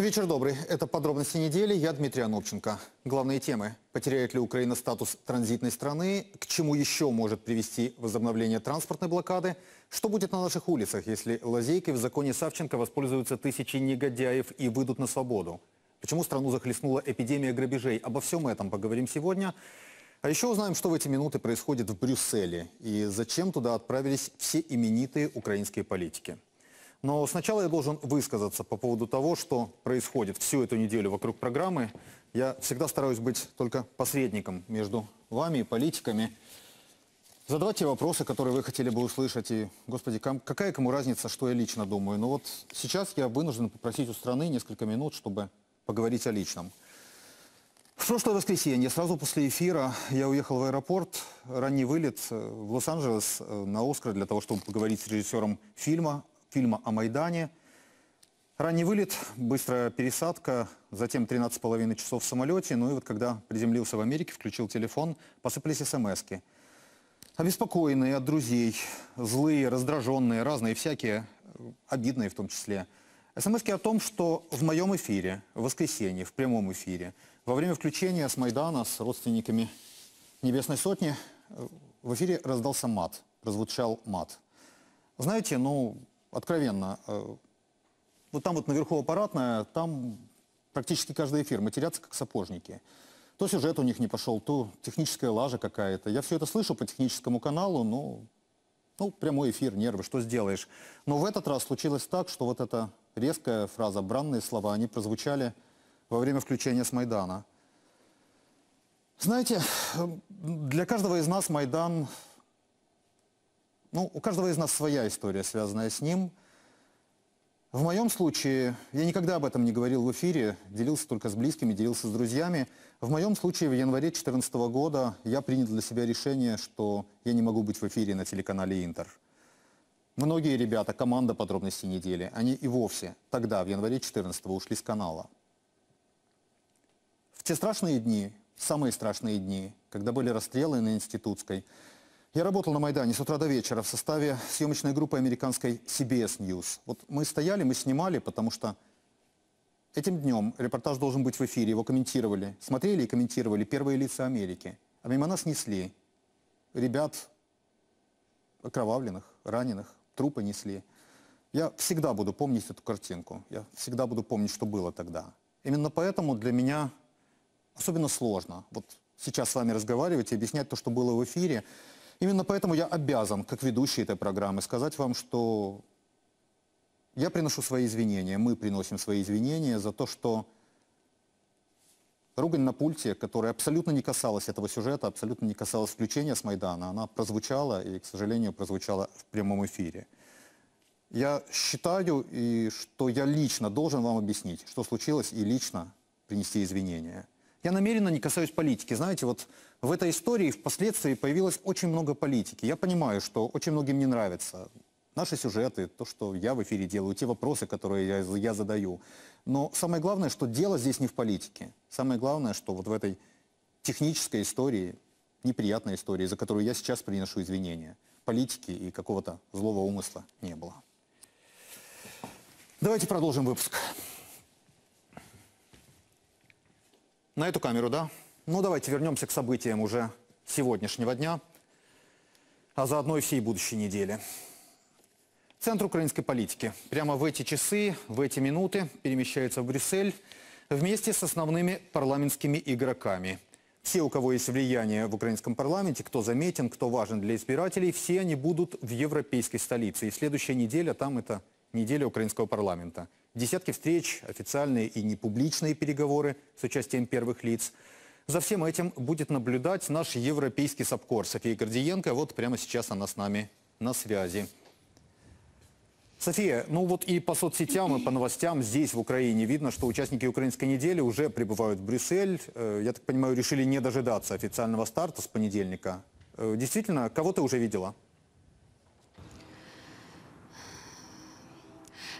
Вечер добрый. Это подробности недели. Я Дмитрий Анопченко. Главные темы. Потеряет ли Украина статус транзитной страны? К чему еще может привести возобновление транспортной блокады? Что будет на наших улицах, если лазейкой в законе Савченко воспользуются тысячи негодяев и выйдут на свободу? Почему страну захлестнула эпидемия грабежей? Обо всем этом поговорим сегодня. А еще узнаем, что в эти минуты происходит в Брюсселе и зачем туда отправились все именитые украинские политики. Но сначала я должен высказаться по поводу того, что происходит всю эту неделю вокруг программы. Я всегда стараюсь быть только посредником между вами и политиками. Задавайте вопросы, которые вы хотели бы услышать. И, господи, какая кому разница, что я лично думаю. Но вот сейчас я вынужден попросить у страны несколько минут, чтобы поговорить о личном. В прошлое воскресенье, сразу после эфира, я уехал в аэропорт, ранний вылет в Лос-Анджелес на Оскар для того, чтобы поговорить с режиссером фильма фильма о Майдане. Ранний вылет, быстрая пересадка, затем 13,5 часов в самолете. Ну и вот когда приземлился в Америке, включил телефон, посыпались смс-ки. Обеспокоенные от друзей, злые, раздраженные, разные всякие, обидные в том числе. смс о том, что в моем эфире, в воскресенье, в прямом эфире, во время включения с Майдана, с родственниками Небесной Сотни, в эфире раздался мат, прозвучал мат. Знаете, ну, откровенно, э, вот там вот наверху аппаратная, там практически каждый эфир матерятся как сапожники. То сюжет у них не пошел, то техническая лажа какая-то. Я все это слышу по техническому каналу, но ну, прямой эфир, нервы, что сделаешь. Но в этот раз случилось так, что вот эта резкая фраза, бранные слова, они прозвучали во время включения с Майдана. Знаете, для каждого из нас Майдан ну, у каждого из нас своя история, связанная с ним. В моем случае, я никогда об этом не говорил в эфире, делился только с близкими, делился с друзьями. В моем случае в январе 2014 года я принял для себя решение, что я не могу быть в эфире на телеканале «Интер». Многие ребята, команда подробностей недели, они и вовсе тогда, в январе 2014 ушли с канала. В те страшные дни, самые страшные дни, когда были расстрелы на Институтской, я работал на Майдане с утра до вечера в составе съемочной группы американской CBS News. Вот мы стояли, мы снимали, потому что этим днем репортаж должен быть в эфире, его комментировали, смотрели и комментировали первые лица Америки. А мимо нас несли ребят окровавленных, раненых, трупы несли. Я всегда буду помнить эту картинку, я всегда буду помнить, что было тогда. Именно поэтому для меня особенно сложно вот сейчас с вами разговаривать и объяснять то, что было в эфире. Именно поэтому я обязан, как ведущий этой программы, сказать вам, что я приношу свои извинения, мы приносим свои извинения за то, что ругань на пульте, которая абсолютно не касалась этого сюжета, абсолютно не касалась включения с Майдана, она прозвучала и, к сожалению, прозвучала в прямом эфире. Я считаю, и что я лично должен вам объяснить, что случилось, и лично принести извинения. Я намеренно не касаюсь политики. Знаете, вот в этой истории впоследствии появилось очень много политики. Я понимаю, что очень многим не нравятся наши сюжеты, то, что я в эфире делаю, те вопросы, которые я, я задаю. Но самое главное, что дело здесь не в политике. Самое главное, что вот в этой технической истории, неприятной истории, за которую я сейчас приношу извинения, политики и какого-то злого умысла не было. Давайте продолжим выпуск. На эту камеру, да? Ну, давайте вернемся к событиям уже сегодняшнего дня, а заодно и всей будущей недели. Центр украинской политики прямо в эти часы, в эти минуты перемещается в Брюссель вместе с основными парламентскими игроками. Все, у кого есть влияние в украинском парламенте, кто заметен, кто важен для избирателей, все они будут в европейской столице. И следующая неделя там это неделя украинского парламента – Десятки встреч, официальные и непубличные переговоры с участием первых лиц. За всем этим будет наблюдать наш европейский САПКОР София Гордиенко. Вот прямо сейчас она с нами на связи. София, ну вот и по соцсетям, и по новостям здесь, в Украине, видно, что участники украинской недели уже прибывают в Брюссель. Э, я так понимаю, решили не дожидаться официального старта с понедельника. Э, действительно, кого ты уже видела?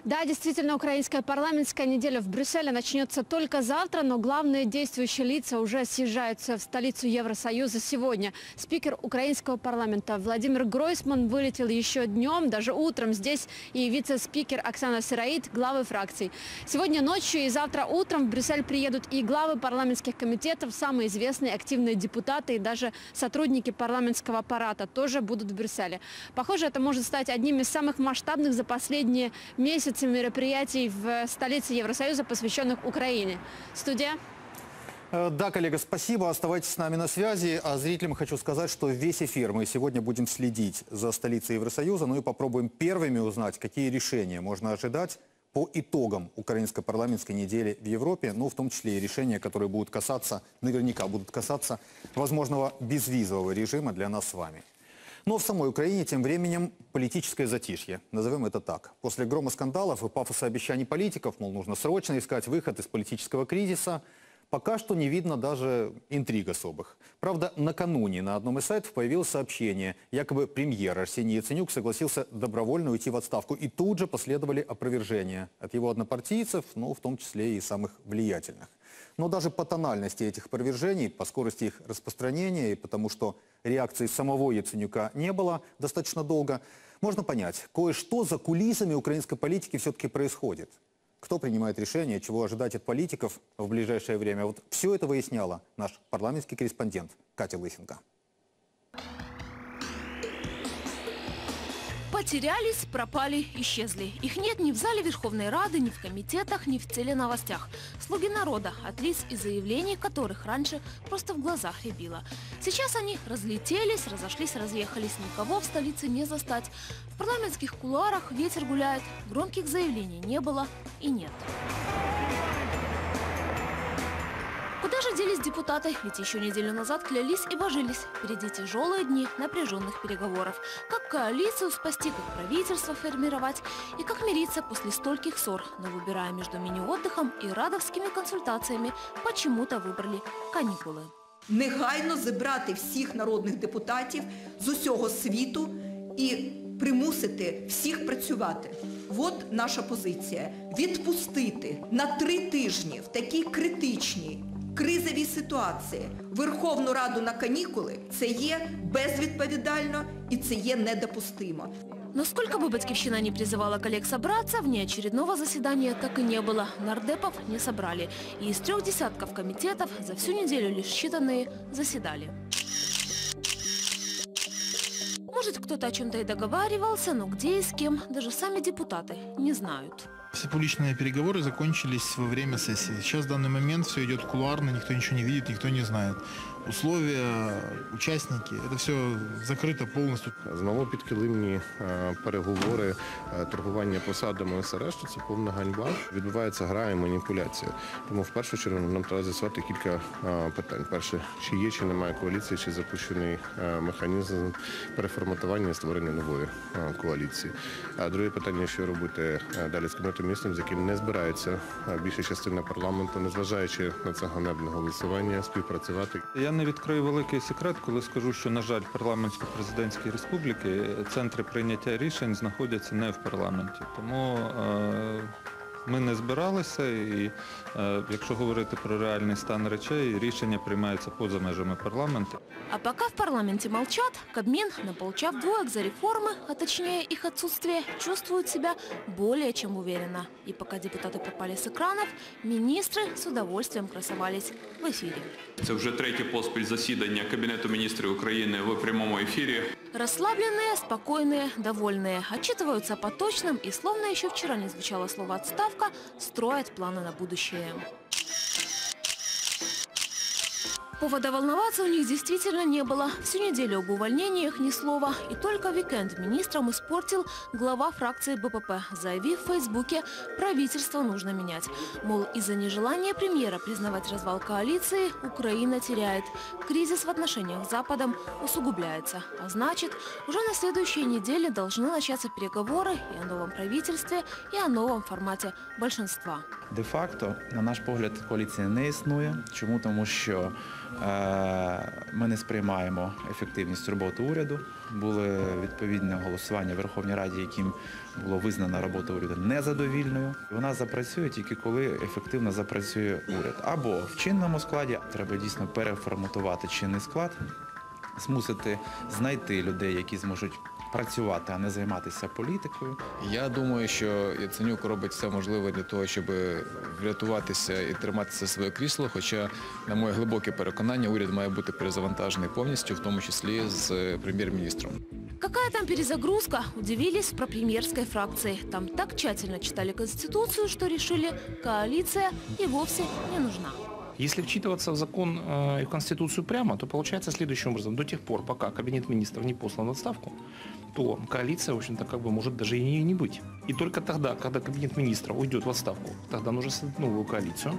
Да, действительно, украинская парламентская неделя в Брюсселе начнется только завтра, но главные действующие лица уже съезжаются в столицу Евросоюза сегодня. Спикер украинского парламента Владимир Гройсман вылетел еще днем, даже утром здесь и вице-спикер Оксана Сыраид, главы фракций. Сегодня ночью и завтра утром в Брюссель приедут и главы парламентских комитетов, самые известные активные депутаты и даже сотрудники парламентского аппарата тоже будут в Брюсселе. Похоже, это может стать одним из самых масштабных за последние месяцы мероприятий в столице Евросоюза, посвященных Украине. Студия. Э, Да, коллега, спасибо. Оставайтесь с нами на связи. А зрителям хочу сказать, что весь эфир мы сегодня будем следить за столицей Евросоюза, ну и попробуем первыми узнать, какие решения можно ожидать по итогам украинской парламентской недели в Европе, ну, в том числе и решения, которые будут касаться, наверняка будут касаться возможного безвизового режима для нас с вами. Но в самой Украине тем временем политическое затишье, назовем это так. После грома скандалов и пафоса обещаний политиков, мол, нужно срочно искать выход из политического кризиса, пока что не видно даже интриг особых. Правда, накануне на одном из сайтов появилось сообщение, якобы премьер Арсений Яценюк согласился добровольно уйти в отставку. И тут же последовали опровержения от его однопартийцев, ну, в том числе и самых влиятельных. Но даже по тональности этих опровержений, по скорости их распространения и потому что реакции самого Яценюка не было достаточно долго, можно понять, кое-что за кулисами украинской политики все-таки происходит. Кто принимает решение, чего ожидать от политиков в ближайшее время? Вот все это выясняла наш парламентский корреспондент Катя Лысенко. Потерялись, пропали, исчезли. Их нет ни в зале Верховной Рады, ни в комитетах, ни в теленовостях. Слуги народа, от лиц и заявлений которых раньше просто в глазах рябило. Сейчас они разлетелись, разошлись, разъехались. Никого в столице не застать. В парламентских кулуарах ветер гуляет. Громких заявлений не было и нет. Куда же делись депутаты? Ведь еще неделю назад клялись и божились. Впереди тяжелые дни напряженных переговоров. Как коалицию спасти, как правительство формировать и как мириться после стольких ссор. Но выбирая между мини-отдыхом и радовскими консультациями, почему-то выбрали каникулы. негайно зібрати всіх народних депутатів з усього світу і примусити всіх працювати. От наша позиція. Відпустити на три тижні в такій критичній кризовій ситуації Верховну Раду на канікули це є безвідповідально і це є недопустимо. Но сколько бы Батьковщина не призывала коллег собраться, внеочередного заседания так и не было. Нардепов не собрали. И из трех десятков комитетов за всю неделю лишь считанные заседали. Может, кто-то о чем-то и договаривался, но где и с кем, даже сами депутаты не знают. Все публичные переговоры закончились во время сессии. Сейчас в данный момент все идет кулуарно, никто ничего не видит, никто не знает. Условия, участники, это все закрыто полностью. Знову підкилимні е, переговори, е, торгування посадами і все решта це повна ганьба. Відбувається гра і маніпуляція. Тому в першу чергу нам треба з'ясувати кілька е, питань. Перше, чи є, чи немає коаліції, чи запущений е, механізм переформатування і створення нової е, коаліції. А друге питання, що робити е, далі з кабінетом міністрів, з яким не збирається е, більша частина парламенту, незважаючи на це ганебне голосування, співпрацювати. Я не відкрию великий секрет, коли скажу, що, на жаль, в парламентсько-президентській республіки центри прийняття рішень знаходяться не в парламенті. Тому е, ми не збиралися і якщо говорити про реальний стан речей, рішення приймаються поза межами парламенту. А пока в парламенте молчат, Кабмин, наполчав двоек за реформы, а точнее их отсутствие, чувствует себя более чем уверенно. И пока депутаты пропали с экранов, министры с удовольствием красовались в эфире. Це вже третє поспіль засідання Кабінету міністрів України в прямому ефірі. Расслабленные, спокойные, довольные. Отчитываются по точным и, словно еще вчера не звучало слово «отставка», строят планы на будущее. you. Повода волноваться у них действительно не было. Всю неделю об увольнениях ни слова. И только уикенд министрам испортил глава фракции БПП, заявив в Фейсбуке, правительство нужно менять. Мол, из-за нежелания премьера признавать развал коалиции Украина теряет. Кризис в отношениях с Западом усугубляется. А значит, уже на следующей неделе должны начаться переговоры и о новом правительстве, и о новом формате большинства. Де-факто, на наш погляд, коаліція не існує. Чому? Тому що Е, Ми не сприймаємо ефективність роботи уряду. Були відповідне голосування в Верховній Раді, яким було визнано робота уряду незадовільною. Вона запрацює тільки коли ефективно запрацює уряд. Або в чинному складі треба дійсно переформатувати чинний склад, змусити знайти людей, які зможуть працювати, а не займатися політикою. Я думаю, що Яценюк робить все можливе для того, щоб врятуватися і триматися своє крісло. Хоча, на моє глибоке переконання, уряд має бути перезавантажений повністю, в тому числі з прем'єр-міністром. Какая там перезагрузка? Удивились в пропремьерской фракции. Там так тщательно читали Конституцию, что решили, коалиция и вовсе не нужна. Если вчитываться в закон э, и в Конституцию прямо, то получается следующим образом. До тех пор, пока Кабинет министров не послан в отставку, то коалиция, в общем-то, как бы может даже и не, не быть. И только тогда, когда Кабинет министров уйдет в отставку, тогда нужно создать новую коалицию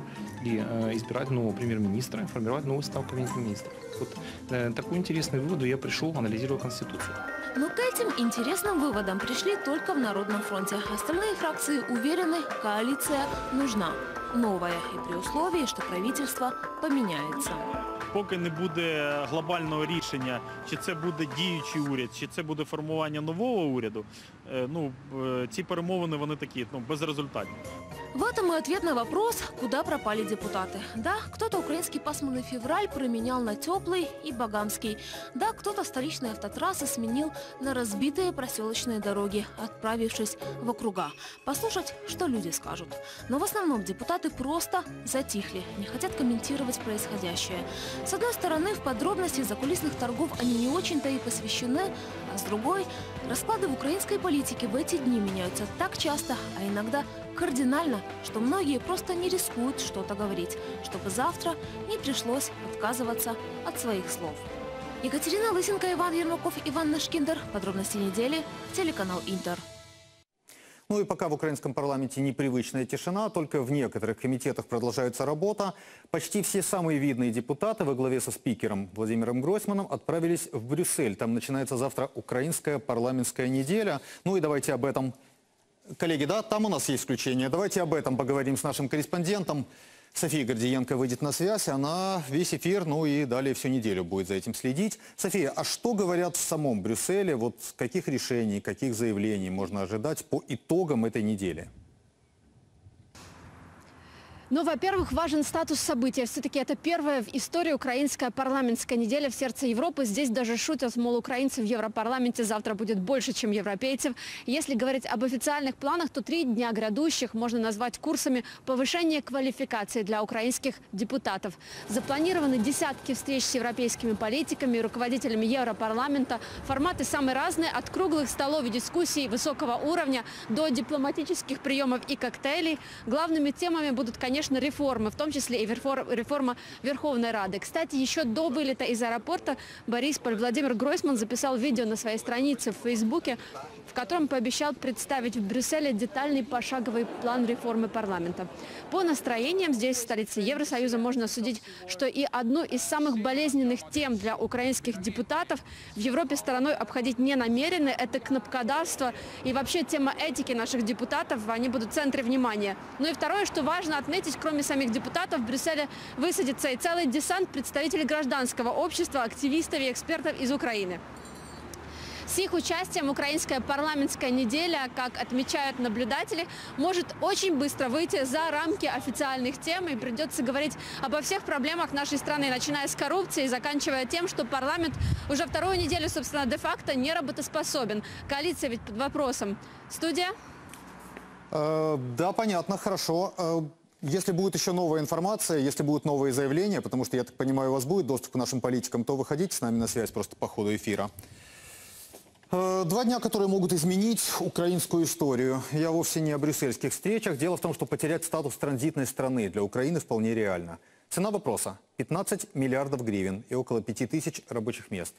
и э, избирать нового премьер-министра, формировать новый состав Кабинета министров. Вот э, такой интересный выводу я пришел, анализируя Конституцию. Но к этим интересным выводам пришли только в Народном фронте. Остальные фракции уверены, коалиция нужна. Новая и при условии, что правительство поменяется. Поки не буде глобального рішення, чи це буде діючий уряд, чи це буде формування нового уряду, ну, е, ці перемовини вони такі ну, безрезультатні. В этом и ответ на вопрос, куда пропали депутаты. Да, кто-то украинский пасмурный февраль променял на теплый и багамский. Да, кто-то столичные автотрассы сменил на разбитые проселочные дороги, отправившись в округа. Послушать, что люди скажут. Но в основном депутаты просто затихли, не хотят комментировать происходящее. С одной стороны, в подробности закулисных торгов они не очень-то и посвящены, а с другой, расклады в украинской политике в эти дни меняются так часто, а иногда кардинально, что многие просто не рискуют что-то говорить, чтобы завтра не пришлось отказываться от своих слов. Екатерина Лысенко, Иван Ермаков, Иван Нашкиндер. Подробности недели. Телеканал Интер. Ну и пока в украинском парламенте непривычная тишина, только в некоторых комитетах продолжается работа. Почти все самые видные депутаты во главе со спикером Владимиром Гройсманом отправились в Брюссель. Там начинается завтра украинская парламентская неделя. Ну и давайте об этом... Коллеги, да, там у нас есть включение. Давайте об этом поговорим с нашим корреспондентом. София Гордиенко выйдет на связь. Она весь эфир, ну и далее всю неделю будет за этим следить. София, а что говорят в самом Брюсселе? Вот каких решений, каких заявлений можно ожидать по итогам этой недели? Ну, во-первых, важен статус события. Все-таки это первая в истории украинская парламентская неделя в сердце Европы. Здесь даже шутят, мол, украинцев в Европарламенте завтра будет больше, чем европейцев. Если говорить об официальных планах, то три дня грядущих можно назвать курсами повышения квалификации для украинских депутатов. Запланированы десятки встреч с европейскими политиками и руководителями Европарламента. Форматы самые разные, от круглых столов и дискуссий высокого уровня до дипломатических приемов и коктейлей. Главными темами будут, конечно, реформы, в том числе и реформа Верховной Рады. Кстати, еще до вылета из аэропорта Борисполь Владимир Гройсман записал видео на своей странице в Фейсбуке, в котором пообещал представить в Брюсселе детальный пошаговый план реформы парламента. По настроениям здесь, в столице Евросоюза, можно судить, что и одну из самых болезненных тем для украинских депутатов в Европе стороной обходить не намерены. Это кнопкодавство и вообще тема этики наших депутатов, они будут в центре внимания. Ну и второе, что важно отметить, кроме самих депутатов, в Брюсселе высадится и целый десант представителей гражданского общества, активистов и экспертов из Украины. С их участием украинская парламентская неделя, как отмечают наблюдатели, может очень быстро выйти за рамки официальных тем и придется говорить обо всех проблемах нашей страны, начиная с коррупции и заканчивая тем, что парламент уже вторую неделю, собственно, де-факто не работоспособен. Коалиция ведь под вопросом. Студия? Э, да, понятно, хорошо. Если будет еще новая информация, если будут новые заявления, потому что, я так понимаю, у вас будет доступ к нашим политикам, то выходите с нами на связь просто по ходу эфира. Э, Два дня, которые могут изменить украинскую историю. Я вовсе не о брюссельских встречах. Дело в том, что потерять статус транзитной страны для Украины вполне реально. Цена вопроса – 15 миллиардов гривен и около 5 тысяч рабочих мест.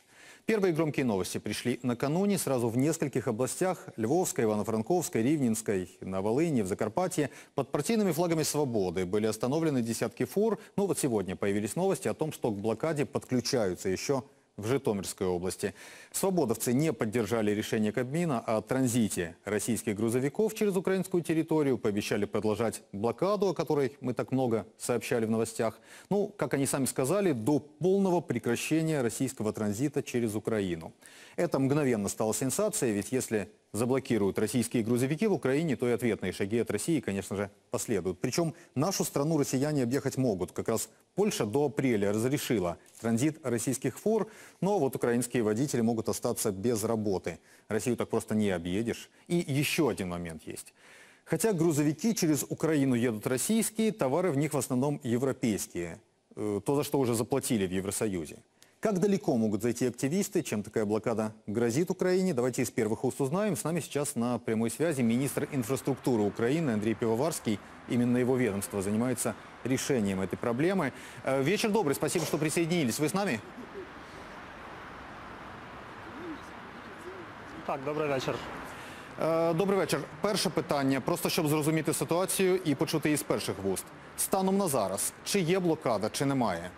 Первые громкие новости пришли накануне сразу в нескольких областях – Львовской, Ивано-Франковской, Ривненской, на Волыни, в Закарпатье. Под партийными флагами свободы были остановлены десятки фур. Ну вот сегодня появились новости о том, что к блокаде подключаются еще в Житомирской области. Свободовцы не поддержали решение Кабмина о транзите российских грузовиков через украинскую территорию, пообещали продолжать блокаду, о которой мы так много сообщали в новостях. Ну, как они сами сказали, до полного прекращения российского транзита через Украину. Это мгновенно стало сенсацией, ведь если заблокируют российские грузовики в Украине, то и ответные шаги от России, конечно же, последуют. Причем нашу страну россияне объехать могут. Как раз Польша до апреля разрешила транзит российских фур, но вот украинские водители могут остаться без работы. Россию так просто не объедешь. И еще один момент есть. Хотя грузовики через Украину едут российские, товары в них в основном европейские. Э, То, за что уже заплатили в Евросоюзе. Как далеко могут зайти активисты, чем такая блокада грозит Украине? Давайте из первых уст узнаем. С нами сейчас на прямой связи министр инфраструктуры Украины Андрей Пивоварский. Именно его ведомство занимается решением этой проблемы. Э, Вечер добрый, спасибо, что присоединились. Вы с нами? Так, добрий вечір. Е, Добрий вечір. Перше питання, просто щоб зрозуміти ситуацію і почути її з перших вуст. Станом на зараз, чи є блокада, чи немає?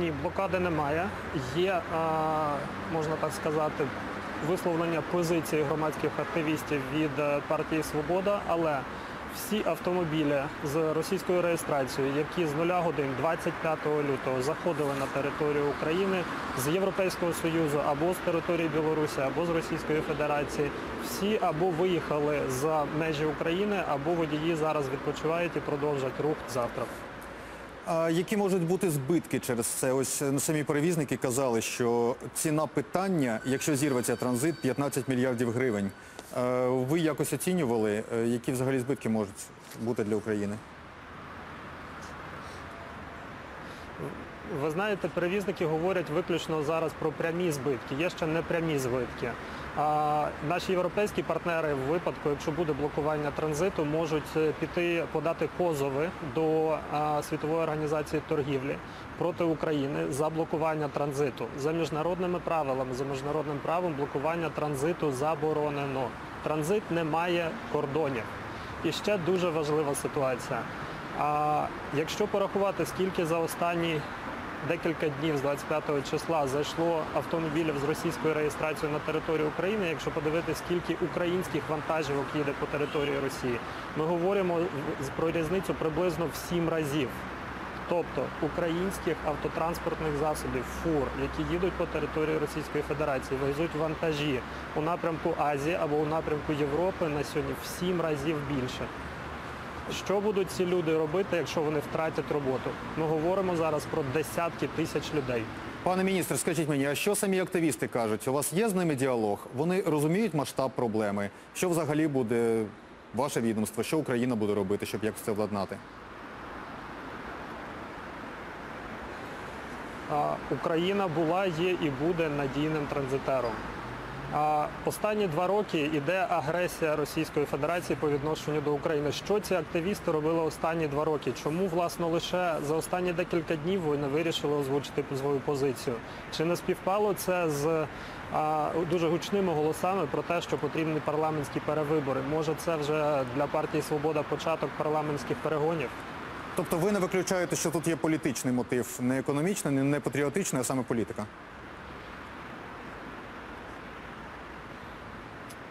Ні, блокади немає. Є, можна так сказати, висловлення позиції громадських активістів від е, партії Свобода, але всі автомобілі з російською реєстрацією, які з 0 годин 25 лютого заходили на територію України з Європейського Союзу або з території Білорусі, або з Російської Федерації, всі або виїхали за межі України, або водії зараз відпочивають і продовжать рух завтра. А які можуть бути збитки через це? Ось ну, самі перевізники казали, що ціна питання, якщо зірветься транзит, 15 мільярдів гривень. Е, Ви якось оцінювали, е, які взагалі збитки можуть бути для України? Ви знаєте, перевізники говорять виключно зараз про прямі збитки. Є ще непрямі збитки. А наші європейські партнери в випадку, якщо буде блокування транзиту, можуть е, піти подати позови до світової організації торгівлі проти України за блокування транзиту. За міжнародними правилами, за міжнародним правом блокування транзиту заборонено. Транзит не має кордонів. І ще дуже важлива ситуація. А якщо порахувати, скільки за останні декілька днів з 25 числа зайшло автомобілів з російською реєстрацією на територію України, якщо подивитися, скільки українських вантажівок їде по території Росії, ми говоримо про різницю приблизно в 7 разів. Тобто українських автотранспортних засобів, фур, які їдуть по території Російської Федерації, везуть вантажі у напрямку Азії або у напрямку Європи на сьогодні в 7 разів більше. Що будуть ці люди робити, якщо вони втратять роботу? Ми говоримо зараз про десятки тисяч людей. Пане міністр, скажіть мені, а що самі активісти кажуть? У вас є з ними діалог? Вони розуміють масштаб проблеми? Що взагалі буде ваше відомство? Що Україна буде робити, щоб якось це владнати? Україна була, є і буде надійним транзитером. Останні два роки йде агресія Російської Федерації по відношенню до України. Що ці активісти робили останні два роки? Чому власне лише за останні декілька днів вони вирішили озвучити свою позицію? Чи не співпало це з дуже гучними голосами про те, що потрібні парламентські перевибори? Може, це вже для партії Свобода початок парламентських перегонів? Тобто ви не виключаєте, що тут є політичний мотив, не економічний, не- не патріотичний, а саме політика?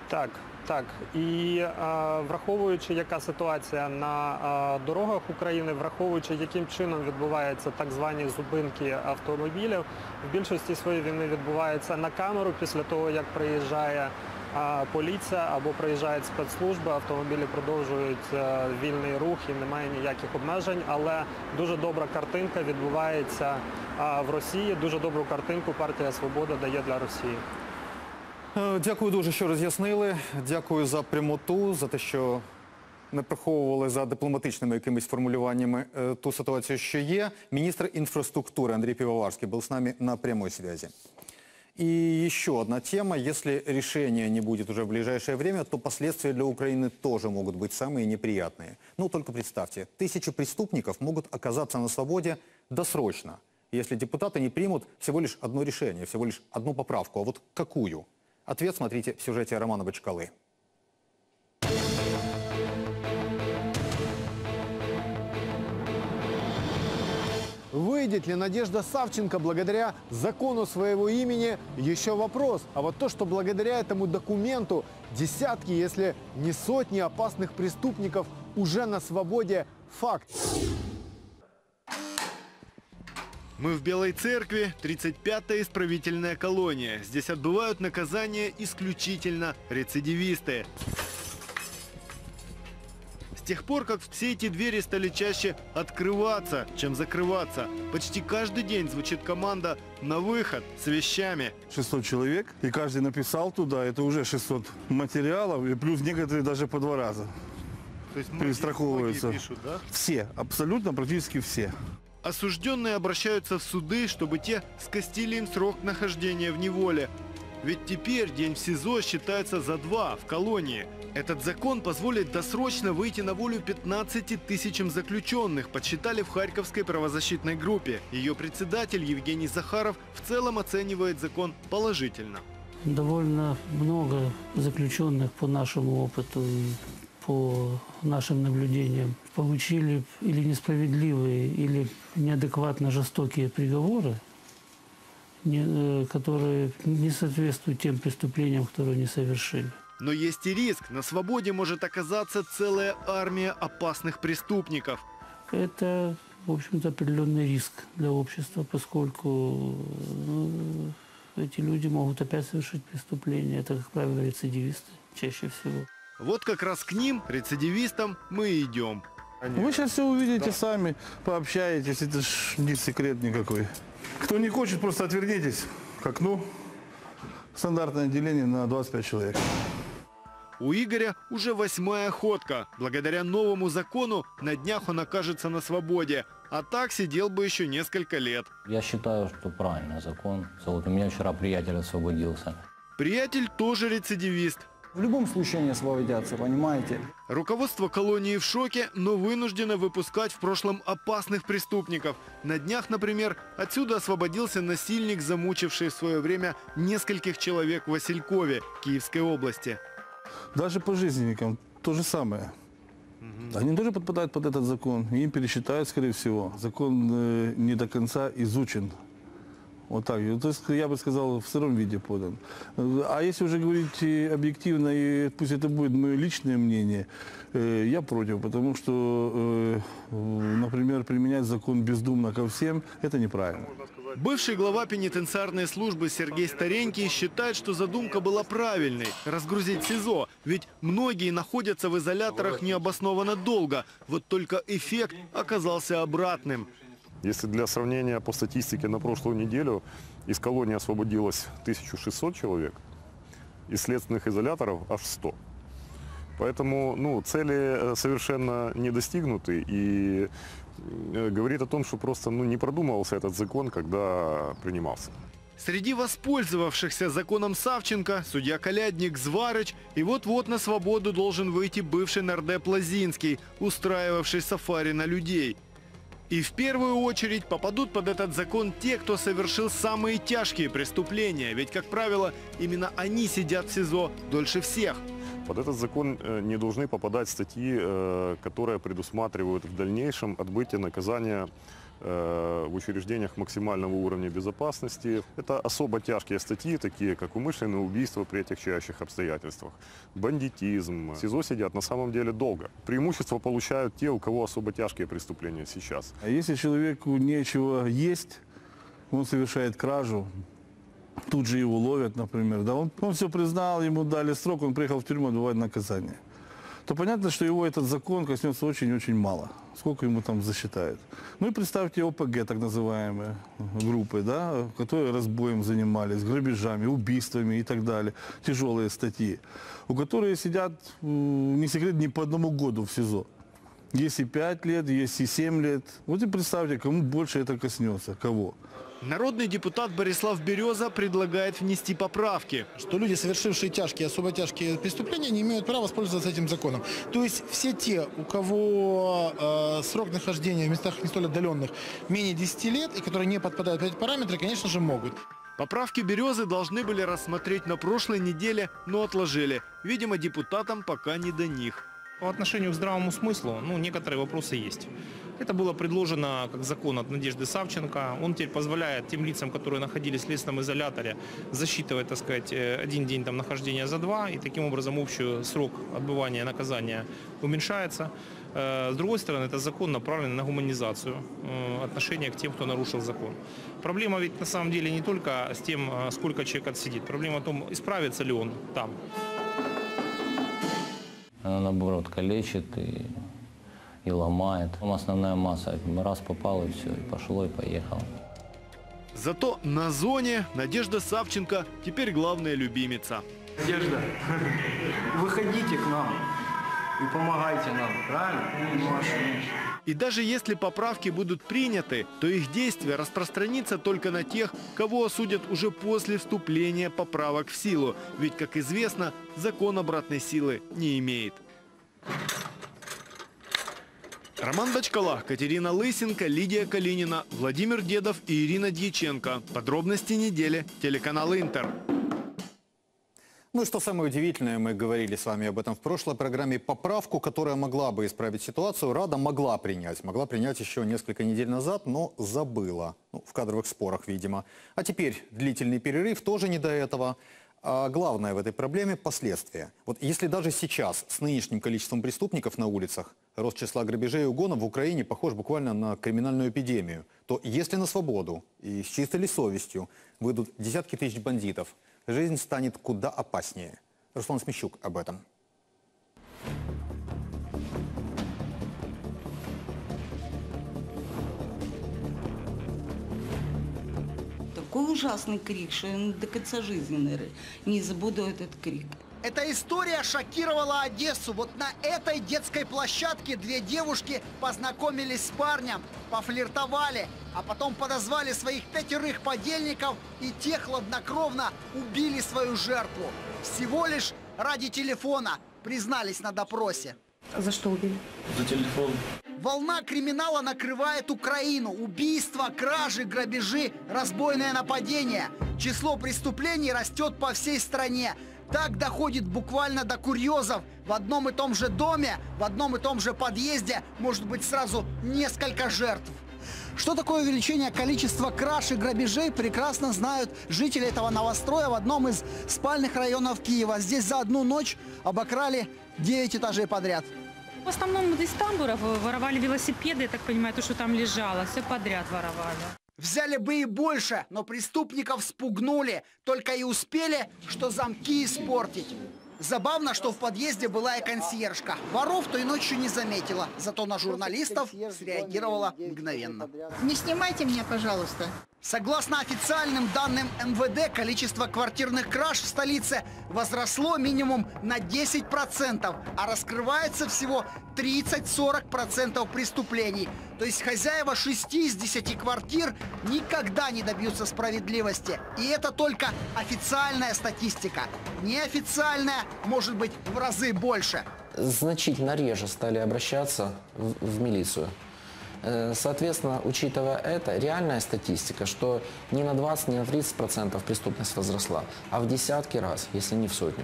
Так, так. І е, враховуючи, яка ситуація на е, дорогах України, враховуючи, яким чином відбуваються так звані зупинки автомобілів, в більшості своїй вони відбуваються на камеру після того, як приїжджає е, поліція або приїжджають спецслужби, автомобілі продовжують е, вільний рух і немає ніяких обмежень. Але дуже добра картинка відбувається е, в Росії. Дуже добру картинку партія Свобода дає для Росії. Дякую дуже, що роз'яснили. Дякую за прямоту, за те, що не приховували за дипломатичними якимись формулюваннями ту ситуацію, що є. Министр инфраструктуры Андрей Пивоварский был с нами на прямой связи. И еще одна тема. Если решения не будет уже в ближайшее время, то последствия для Украины тоже могут быть самые неприятные. Ну, только представьте, тысячи преступников могут оказаться на свободе досрочно, если депутаты не примут всего лишь одно решение, всего лишь одну поправку. А вот какую? Ответ смотрите в сюжете Романа Бочкалы. Будет ли Надежда Савченко благодаря закону своего имени еще вопрос. А вот то, что благодаря этому документу десятки, если не сотни опасных преступников уже на свободе – факт. Мы в Белой Церкви, 35-я исправительная колония. Здесь отбывают наказание исключительно рецидивисты. С тех пор, как все эти двери стали чаще открываться, чем закрываться, почти каждый день звучит команда «на выход» с вещами. 600 человек, и каждый написал туда, это уже 600 материалов, и плюс некоторые даже по два раза То есть перестраховываются. многие пишут, да? Все, абсолютно, практически все. Осужденные обращаются в суды, чтобы те скостили им срок нахождения в неволе. Ведь теперь день в СИЗО считается за два в колонии. Этот закон позволит досрочно выйти на волю 15 тысячам заключенных, подсчитали в Харьковской правозащитной группе. Ее председатель Евгений Захаров в целом оценивает закон положительно. Довольно много заключенных по нашему опыту и по нашим наблюдениям получили или несправедливые, или неадекватно жестокие приговоры, не- э, которые не соответствуют тем преступлениям, которые они совершили. Но есть и риск. На свободе может оказаться целая армия опасных преступников. Это, в общем-то, определенный риск для общества, поскольку ну, эти люди могут опять совершить преступление. Это, как правило, рецидивисты чаще всего. Вот как раз к ним, рецидивистам, мы и идем. Вы сейчас все увидите сами, пообщаетесь, это ж не секрет никакой. Кто не хочет, просто отвернитесь к окну. Стандартное отделение на 25 человек. У Игоря уже восьмая ходка. Благодаря новому закону на днях он окажется на свободе. А так сидел бы еще несколько лет. Я считаю, что правильный закон. У меня вчера приятель освободился. Приятель тоже рецидивист. В любом случае они освободятся, понимаете? Руководство колонии в шоке, но вынуждено выпускать в прошлом опасных преступников. На днях, например, отсюда освободился насильник, замучивший в свое время нескольких человек в Василькове, Киевской области. Даже пожизненникам то же самое. Они тоже подпадают под этот закон. Им пересчитают, скорее всего. Закон э, не до конца изучен. Вот так. То есть, я бы сказал, в сыром виде подан. А если уже говорить объективно, и пусть это будет мое личное мнение, э, я против, потому что, э, например, применять закон бездумно ко всем, это неправильно. Бывший глава пенитенциарной службы Сергей Старенький считает, что задумка была правильной – разгрузить СИЗО. Ведь многие находятся в изоляторах необоснованно долго. Вот только эффект оказался обратным. Если для сравнения по статистике на прошлую неделю из колонии освободилось 1600 человек, из следственных изоляторов аж 100. Поэтому ну, цели э, совершенно не достигнуты и э, говорит о том, что просто ну, не продумывался этот закон, когда принимался. Среди воспользовавшихся законом Савченко судья Колядник Зварыч и вот-вот на свободу должен выйти бывший нардеп Лазинский, устраивавший сафари на людей. И в первую очередь попадут под этот закон те, кто совершил самые тяжкие преступления, ведь, как правило, именно они сидят в СИЗО дольше всех. Под этот закон э, не должны попадать статьи, э, которые предусматривают в дальнейшем отбытие наказания в учреждениях максимального уровня безопасности. Это особо тяжкие статьи, такие как умышленное убийство при отягчающих обстоятельствах, бандитизм. В СИЗО сидят на самом деле долго. Преимущество получают те, у кого особо тяжкие преступления сейчас. А если человеку нечего есть, он совершает кражу, тут же его ловят, например, да, он, он все признал, ему дали срок, он приехал в тюрьму отбывать наказание, то понятно, что его этот закон коснется очень-очень мало. Сколько ему там засчитают. Ну и представьте ОПГ, так называемые группы, да, которые разбоем занимались, грабежами, убийствами и так далее. Тяжелые статьи. У которых сидят, не секрет, не по одному году в СИЗО. Есть и 5 лет, есть и 7 лет. Вот и представьте, кому больше это коснется, кого. Народный депутат Борислав Береза предлагает внести поправки. что люди, совершившие тяжкие, особо тяжкие преступления, не имеют права воспользоваться этим законом. То есть все те, у кого э, срок нахождения в местах не столь отдаленных менее 10 лет и которые не подпадают под эти параметры, конечно же, могут. Поправки «Березы» должны были рассмотреть на прошлой неделе, но отложили. Видимо, депутатам пока не до них. По отношению к здравому смыслу, ну, некоторые вопросы есть. Это было предложено как закон от Надежды Савченко. Он теперь позволяет тем лицам, которые находились в следственном изоляторе, засчитывать, так сказать, э, один день там нахождения за два, и таким образом общий срок отбывания наказания уменьшается. Э, С другой стороны, это закон направлен на гуманизацию э, отношения к тем, кто нарушил закон. Проблема ведь на самом деле не только с тем, сколько человек отсидит. Проблема в том, исправится ли он там. Она наоборот калечит и, и ломает. Там основная масса. Раз попал и все, и пошло, и поехало. Зато на зоне Надежда Савченко теперь главная любимица. Надежда, выходите к нам и помогайте нам, правильно? И даже если поправки будут приняты, то их действие распространится только на тех, кого осудят уже после вступления поправок в силу. Ведь, как известно, закон обратной силы не имеет. Роман Бачкала, Катерина Лысенко, Лидия Калинина, Владимир Дедов и Ирина Дьяченко. Подробности недели. Телеканал Интер. Ну и что самое удивительное, мы говорили с вами об этом в прошлой программе, поправку, которая могла бы исправить ситуацию, Рада могла принять. Могла принять еще несколько недель назад, но забыла. Ну, в кадровых спорах, видимо. А теперь длительный перерыв, тоже не до этого. А главное в этой проблеме – последствия. Вот если даже сейчас с нынешним количеством преступников на улицах рост числа грабежей и угонов в Украине похож буквально на криминальную эпидемию, то если на свободу и с чистой ли совестью выйдут десятки тысяч бандитов, жизнь станет куда опаснее. Руслан Смещук об этом. Такой ужасный крик, что я до конца жизни, наверное, не забуду этот крик. Эта история шокировала Одессу. Вот на этой детской площадке две девушки познакомились с парнем, пофлиртовали, а потом подозвали своих пятерых подельников, и те хладнокровно убили свою жертву. Всего лишь ради телефона, признались на допросе. За что убили? За телефон. Волна криминала накрывает Украину. Убийства, кражи, грабежи, разбойное нападение. Число преступлений растет по всей стране. Так доходит буквально до курьезов. В одном и том же доме, в одном и том же подъезде может быть сразу несколько жертв. Что такое увеличение количества краж и грабежей, прекрасно знают жители этого новостроя в одном из спальных районов Киева. Здесь за одну ночь обокрали 9 этажей подряд. В основном из тамбуров воровали велосипеды, я так понимаю, то, что там лежало. Все подряд воровали. Взяли бы и больше, но преступников спугнули. Только и успели, что замки испортить. Забавно, что в подъезде была и консьержка. Воров той ночью не заметила, зато на журналистов среагировала мгновенно. Не снимайте меня, пожалуйста. Согласно официальным данным МВД, количество квартирных краж в столице возросло минимум на 10%, а раскрывается всего 30-40% преступлений. То есть хозяева 6 из 10 квартир никогда не добьются справедливости. И это только официальная статистика. Неофициальная может быть в разы больше. значительно реже стали обращаться в, в милицию. Э, Соответственно, учитывая это, реальная статистика, что не на 20, не на 30 процентов преступность возросла, а в десятки раз, если не в сотню.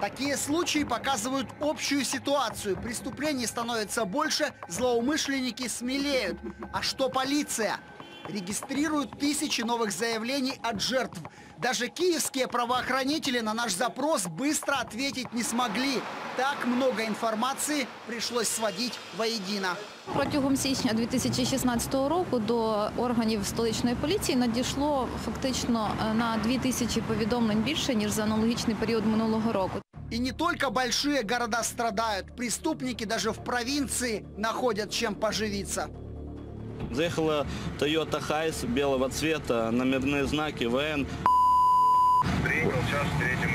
Такие случаи показывают общую ситуацию. Преступлений становится больше, злоумышленники смелеют. А что полиция? Регистрируют тысячи новых заявлений от жертв. Даже киевские правоохранители на наш запрос быстро ответить не смогли. Так много информации пришлось сводить воедино. Протягом січня 2016 року до органів столичної поліції надійшло фактично е, на 2 тисячі повідомлень більше, ніж за аналогічний період минулого року. И не только большие города страдают. Преступники даже в провинции находят чем поживиться. Заехала Toyota Хайс белого цвета, номерные знаки ВН. Приехал час в третьем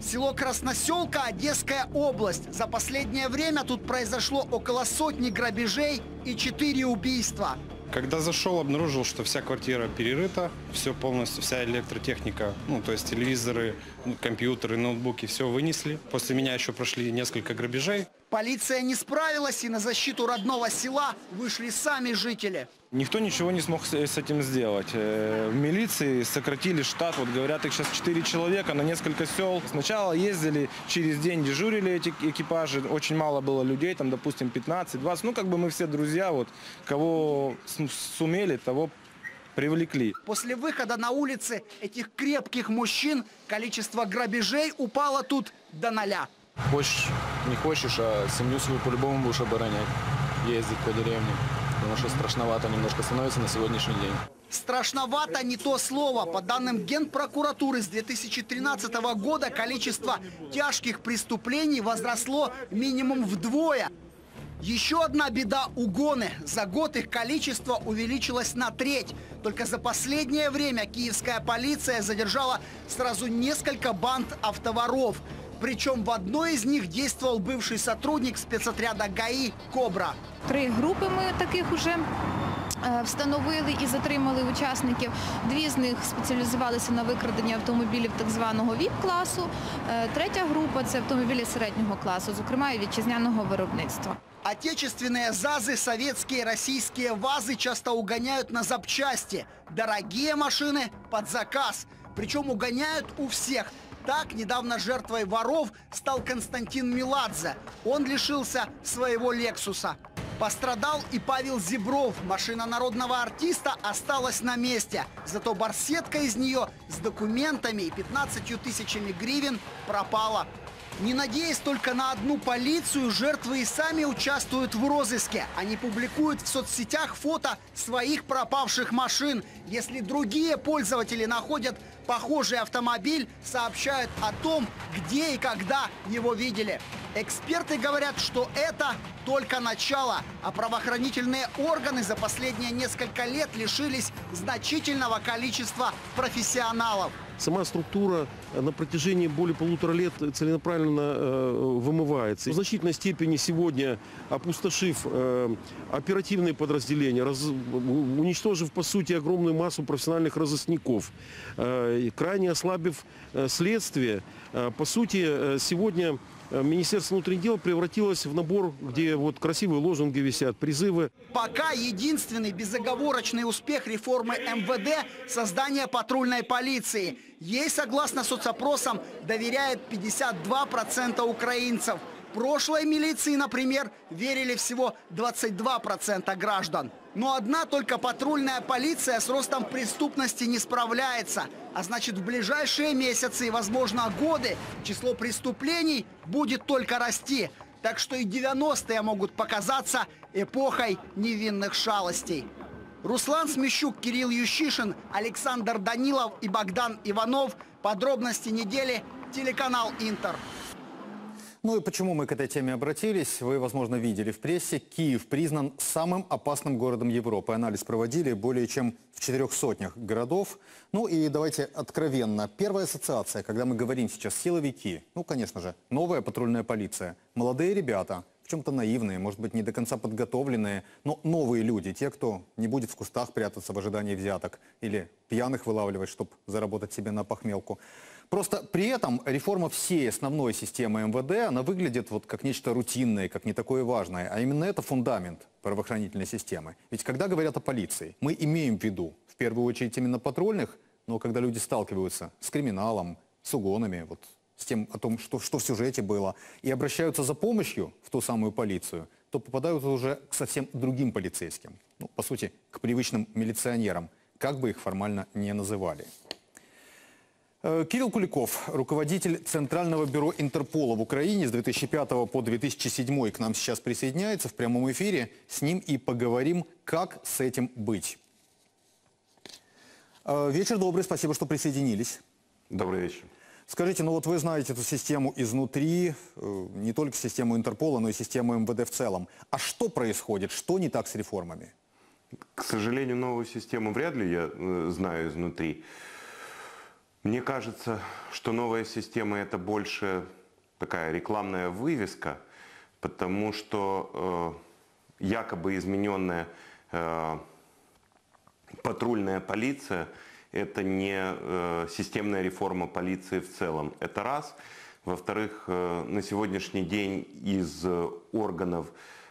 Село Красноселка, Одесская область. За последнее время тут произошло около сотни грабежей и четыре убийства. Когда зашел, обнаружил, что вся квартира перерыта, все полностью, вся электротехника, ну, то есть телевизоры, компьютеры, ноутбуки, все вынесли. После меня еще прошли несколько грабежей. Полиция не справилась, и на защиту родного села вышли сами жители. Никто ничего не смог с с этим сделать. Э, В милиции сократили штат, вот говорят, их сейчас 4 человека на несколько сел. Сначала ездили, через день дежурили эти экипажи, очень мало было людей, там, допустим, 15-20. Ну, как бы мы все друзья, вот, кого сумели, того привлекли. После выхода на улицы этих крепких мужчин количество грабежей упало тут до ноля. Хочешь, не хочешь, а семью свою по-любому будешь оборонять, ездить по деревне. Потому что страшновато немножко становится на сегодняшний день. Страшновато не то слово. По данным Генпрокуратуры с 2013 года количество тяжких преступлений возросло минимум вдвое. Еще одна беда – угоны. За год их количество увеличилось на треть. Только за последнее время киевская полиция задержала сразу несколько банд автоворов. Причем в одной из них действовал бывший сотрудник спецотряда ГАИ «Кобра». Три групи ми таких уже е, встановили і затримали учасників. Дві з них спеціалізувалися на викраденні автомобілів так званого ВІП-класу. Е, Третя група це автомобілі середнього класу, зокрема і вітчизняного виробництва. Отечественные ЗАЗы, советские, российские ВАЗы часто угоняют на запчасти. Дорогие машины под заказ. Причем угоняют у всех. так, недавно жертвой воров стал Константин Меладзе. Он лишился своего «Лексуса». Пострадал и Павел Зебров. Машина народного артиста осталась на месте. Зато барсетка из нее с документами и 15 тысячами гривен пропала. Не надеясь только на одну полицию, жертвы и сами участвуют в розыске. Они публикуют в соцсетях фото своих пропавших машин. Если другие пользователи находят похожий автомобиль, сообщают о том, где и когда его видели. Эксперты говорят, что это только начало, а правоохранительные органы за последние несколько лет лишились значительного количества профессионалов. Сама структура на протяжении более полутора лет целенаправленно э, вымывается. В значительной степени сегодня, опустошив э, оперативные подразделения, раз- уничтожив, по сути, огромную массу профессиональных разыскников, э, крайне ослабив э, следствие, э, по сути, э, сегодня э, Министерство внутренних дел превратилось в набор, где вот красивые лозунги висят, призывы. Пока единственный безоговорочный успех реформы МВД – создание патрульной полиции. Ей, согласно соцопросам, доверяет 52% украинцев. Прошлой милиции, например, верили всего 22% граждан. Но одна только патрульная полиция с ростом преступности не справляется. А значит, в ближайшие месяцы и, возможно, годы число преступлений будет только расти. Так что и 90-е могут показаться эпохой невинных шалостей. Руслан Смещук, Кирилл Ющишин, Александр Данилов и Богдан Иванов. Подробности недели. Телеканал «Интер». Ну и почему мы к этой теме обратились? Вы, возможно, видели в прессе. Киев признан самым опасным городом Европы. Анализ проводили более чем в четырех сотнях городов. Ну и давайте откровенно. Первая ассоциация, когда мы говорим сейчас силовики, ну, конечно же, новая патрульная полиция. Молодые ребята, в чем-то наивные, может быть, не до конца подготовленные, но новые люди, те, кто не будет в кустах прятаться в ожидании взяток или пьяных вылавливать, чтобы заработать себе на похмелку. Просто при этом реформа всей основной системы МВД, она выглядит вот как нечто рутинное, как не такое важное. А именно это фундамент правоохранительной системы. Ведь когда говорят о полиции, мы имеем в виду в первую очередь именно патрульных, но когда люди сталкиваются с криминалом, с угонами, вот, с тем, о том, что, что в сюжете было, и обращаются за помощью в ту самую полицию, то попадают уже к совсем другим полицейским. Ну, по сути, к привычным милиционерам, как бы их формально не называли. Э, Кирилл Куликов, руководитель Центрального бюро Интерпола в Украине с 2005 по 2007 к нам сейчас присоединяется в прямом эфире. С ним и поговорим, как с этим быть. Э, Вечер добрый, спасибо, что присоединились. Добрый вечер. Скажите, ну вот вы знаете эту систему изнутри, э, не только систему Интерпола, но и систему МВД в целом. А что происходит, что не так с реформами? К сожалению, новую систему вряд ли я знаю изнутри. Мне кажется, что новая система это больше такая рекламная вывеска, потому что э, якобы измененная э, патрульная полиция это не э, системная реформа полиции в целом. Это раз. Во-вторых, э, на сегодняшний день из э, органов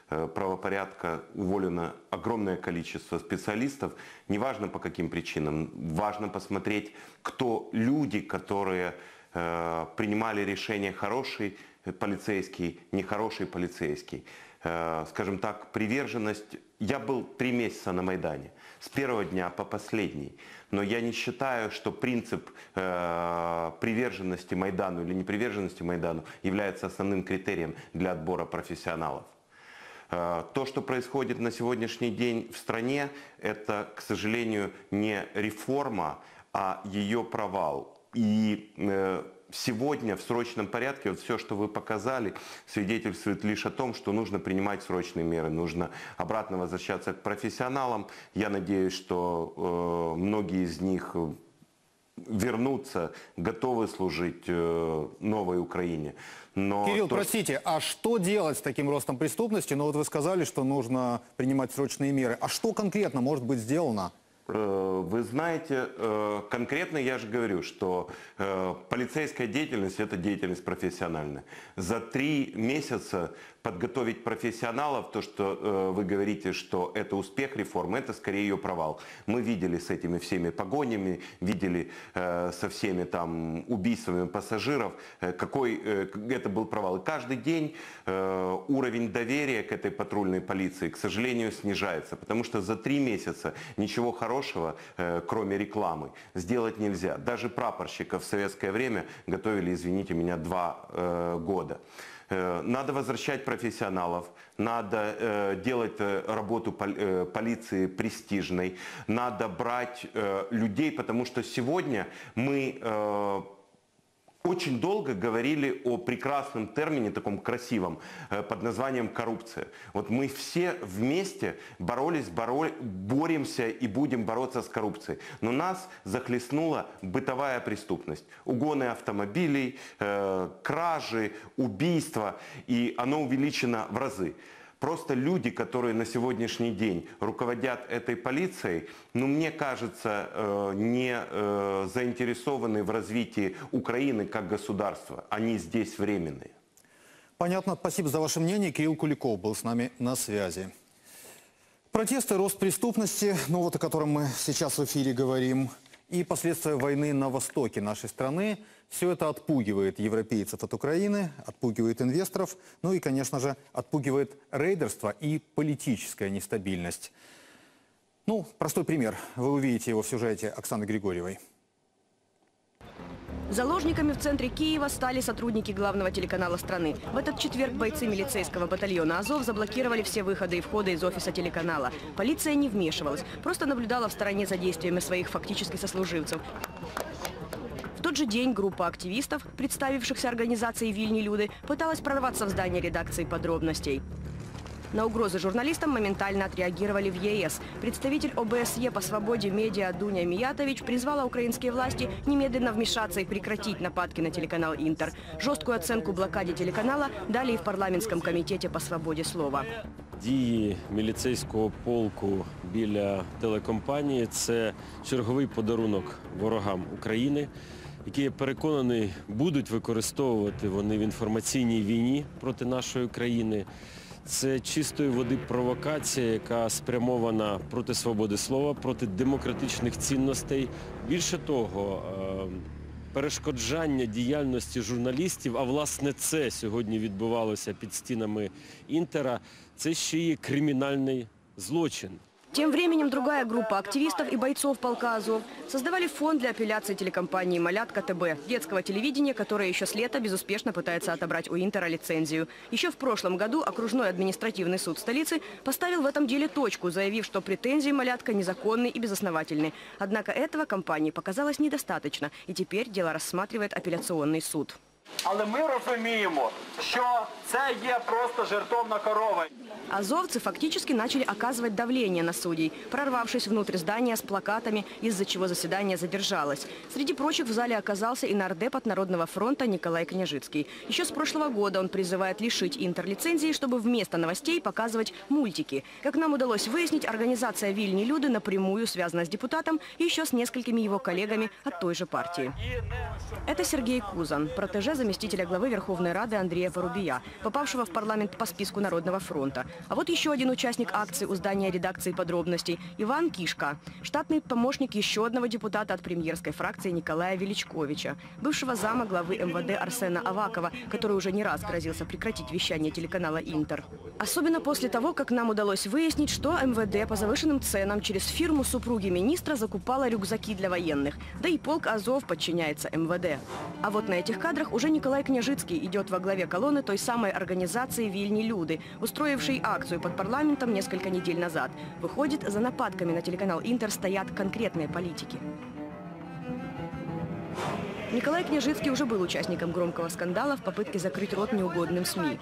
правопорядка уволено огромное количество специалистов. Неважно по каким причинам. Важно посмотреть, кто люди, которые э, принимали решение хороший полицейский, нехороший полицейский. Э, скажем так, приверженность. Я был три месяца на Майдане, с первого дня по последний. Но я не считаю, что принцип э, приверженности Майдану или неприверженности Майдану является основным критерием для отбора профессионалов. Э, То, что происходит на сегодняшний день в стране, это, к сожалению, не реформа, а ее провал. И э, сегодня в срочном порядке вот все, что вы показали, свидетельствует лишь о том, что нужно принимать срочные меры, нужно обратно возвращаться к профессионалам. Я надеюсь, что э, многие из них вернутся, готовы служить новой Украине. Но Кирилл, то, простите, а что делать с таким ростом преступности? Ну вот вы сказали, что нужно принимать срочные меры. А что конкретно может быть сделано? Э, Вы знаете, э, конкретно я же говорю, что э, полицейская деятельность – это деятельность профессиональная. За три месяца подготовить профессионалов, то, что э, вы говорите, что это успех реформы, это скорее ее провал. Мы видели с этими всеми погонями, видели э, со всеми там убийствами пассажиров, э, какой э, это был провал. И каждый день э, уровень доверия к этой патрульной полиции, к сожалению, снижается, потому что за три месяца ничего хорошего, э, кроме рекламы, сделать нельзя. Даже прапорщиков в советское время готовили, извините меня, два э, года. Э, Надо возвращать профессионалов, надо э, делать э, работу пол- полиции престижной, надо брать людей, потому что сегодня мы очень долго говорили о прекрасном термине, таком красивом, э, под названием коррупция. Вот мы все вместе боролись, боро- боремся и будем бороться с коррупцией. Но нас захлестнула бытовая преступность. Угоны автомобилей, э, кражи, убийства. И оно увеличено в разы. Просто люди, которые на сегодняшний день руководят этой полицией, ну, мне кажется, э, не э, заинтересованы в развитии Украины как государства. Они здесь временные. Понятно. Спасибо за ваше мнение. Кирилл Куликов был с нами на связи. Протесты, рост преступности, ну вот о котором мы сейчас в эфире говорим, и последствия войны на востоке нашей страны, все это отпугивает европейцев от Украины, отпугивает инвесторов, ну и, конечно же, отпугивает рейдерство и политическая нестабильность. Ну, простой пример. Вы увидите его в сюжете Оксаны Григорьевой. Заложниками в центре Киева стали сотрудники главного телеканала страны. В этот четверг бойцы милицейского батальона «Азов» заблокировали все выходы и входы из офиса телеканала. Полиция не вмешивалась, просто наблюдала в стороне за действиями своих фактически сослуживцев. В тот же день группа активистов, представившихся организацией «Вильни Люды», пыталась прорваться в здание редакции подробностей. На угрозы журналистам моментально отреагировали в ЕС. Представитель ОБСЕ по свободе медиа Дуня Миятович призвала украинские власти немедленно вмешаться и прекратить нападки на телеканал «Интер». Жесткую оценку блокаде телеканала дали и в парламентском комитете по свободе слова. Дії міліцейського полку біля телекомпанії це черговий подарунок ворогам України, які я переконаний будуть використовувати вони в інформаційній війні проти нашої країни. Це чистої води провокація, яка спрямована проти свободи слова, проти демократичних цінностей. Більше того, е, перешкоджання діяльності журналістів, а власне це сьогодні відбувалося під стінами Інтера, це ще є кримінальний злочин. Тем временем другая группа активистов и бойцов полка «Азов» создавали фонд для апелляции телекомпании «Малятка ТБ» детского телевидения, которое еще с лета безуспешно пытается отобрать у Интера лицензию. Еще в прошлом году окружной административный суд столицы поставил в этом деле точку, заявив, что претензии «Малятка» незаконны и безосновательны. Однако этого компании показалось недостаточно, и теперь дело рассматривает апелляционный суд. Але ми розуміємо, що це є просто жертовна корова. Азовцы фактически начали оказывать давление на судей, прорвавшись внутрь здания с плакатами, из-за чего заседание задержалось. Среди прочих в зале оказался и нардеп от Народного фронта Николай Княжицкий. Еще с прошлого года он призывает лишить интерлицензии, чтобы вместо новостей показывать мультики. Как нам удалось выяснить, организация Вильни Люды напрямую связана с депутатом и еще с несколькими его коллегами от той же партии. Это Сергей Кузан, протеже например, заместителя главы Верховной Рады Андрея Порубия, попавшего в парламент по списку Народного фронта. А вот еще один участник акции у здания редакции подробностей – Иван Кишка, штатный помощник еще одного депутата от премьерской фракции Николая Величковича, бывшего зама главы МВД Арсена Авакова, который уже не раз грозился прекратить вещание телеканала «Интер». Особенно после того, как нам удалось выяснить, что МВД по завышенным ценам через фирму супруги министра закупала рюкзаки для военных. Да и полк Азов подчиняется МВД. А вот на этих кадрах уже Николай Княжицкий идет во главе колонны той самой организации «Вильни Люды», устроившей акцию под парламентом несколько недель назад. Выходит, за нападками на телеканал «Интер» стоят конкретные политики. Николай Княжицкий уже был участником громкого скандала в попытке закрыть рот неугодным СМИ.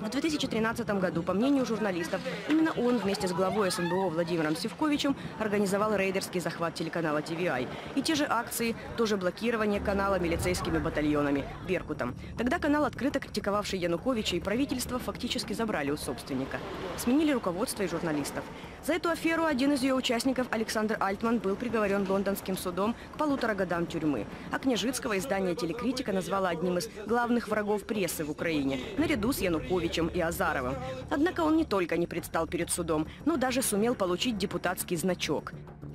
В 2013 году, по мнению журналистов, именно он вместе с главой СНБО Владимиром Севковичем организовал рейдерский захват телеканала ТВИ. И те же акции, тоже блокирование канала милицейскими батальонами, Беркутом. Тогда канал, открыто критиковавший Януковича и правительство, фактически забрали у собственника. Сменили руководство и журналистов. За эту аферу один из ее участников, Александр Альтман, был приговорен лондонским судом к полутора годам тюрьмы. А Княжицкого издание «Телекритика» назвало одним из главных врагов прессы в Украине, наряду с Януковичем и Азаровым. Однако он не только не предстал перед судом, но даже сумел получить депутатский значок.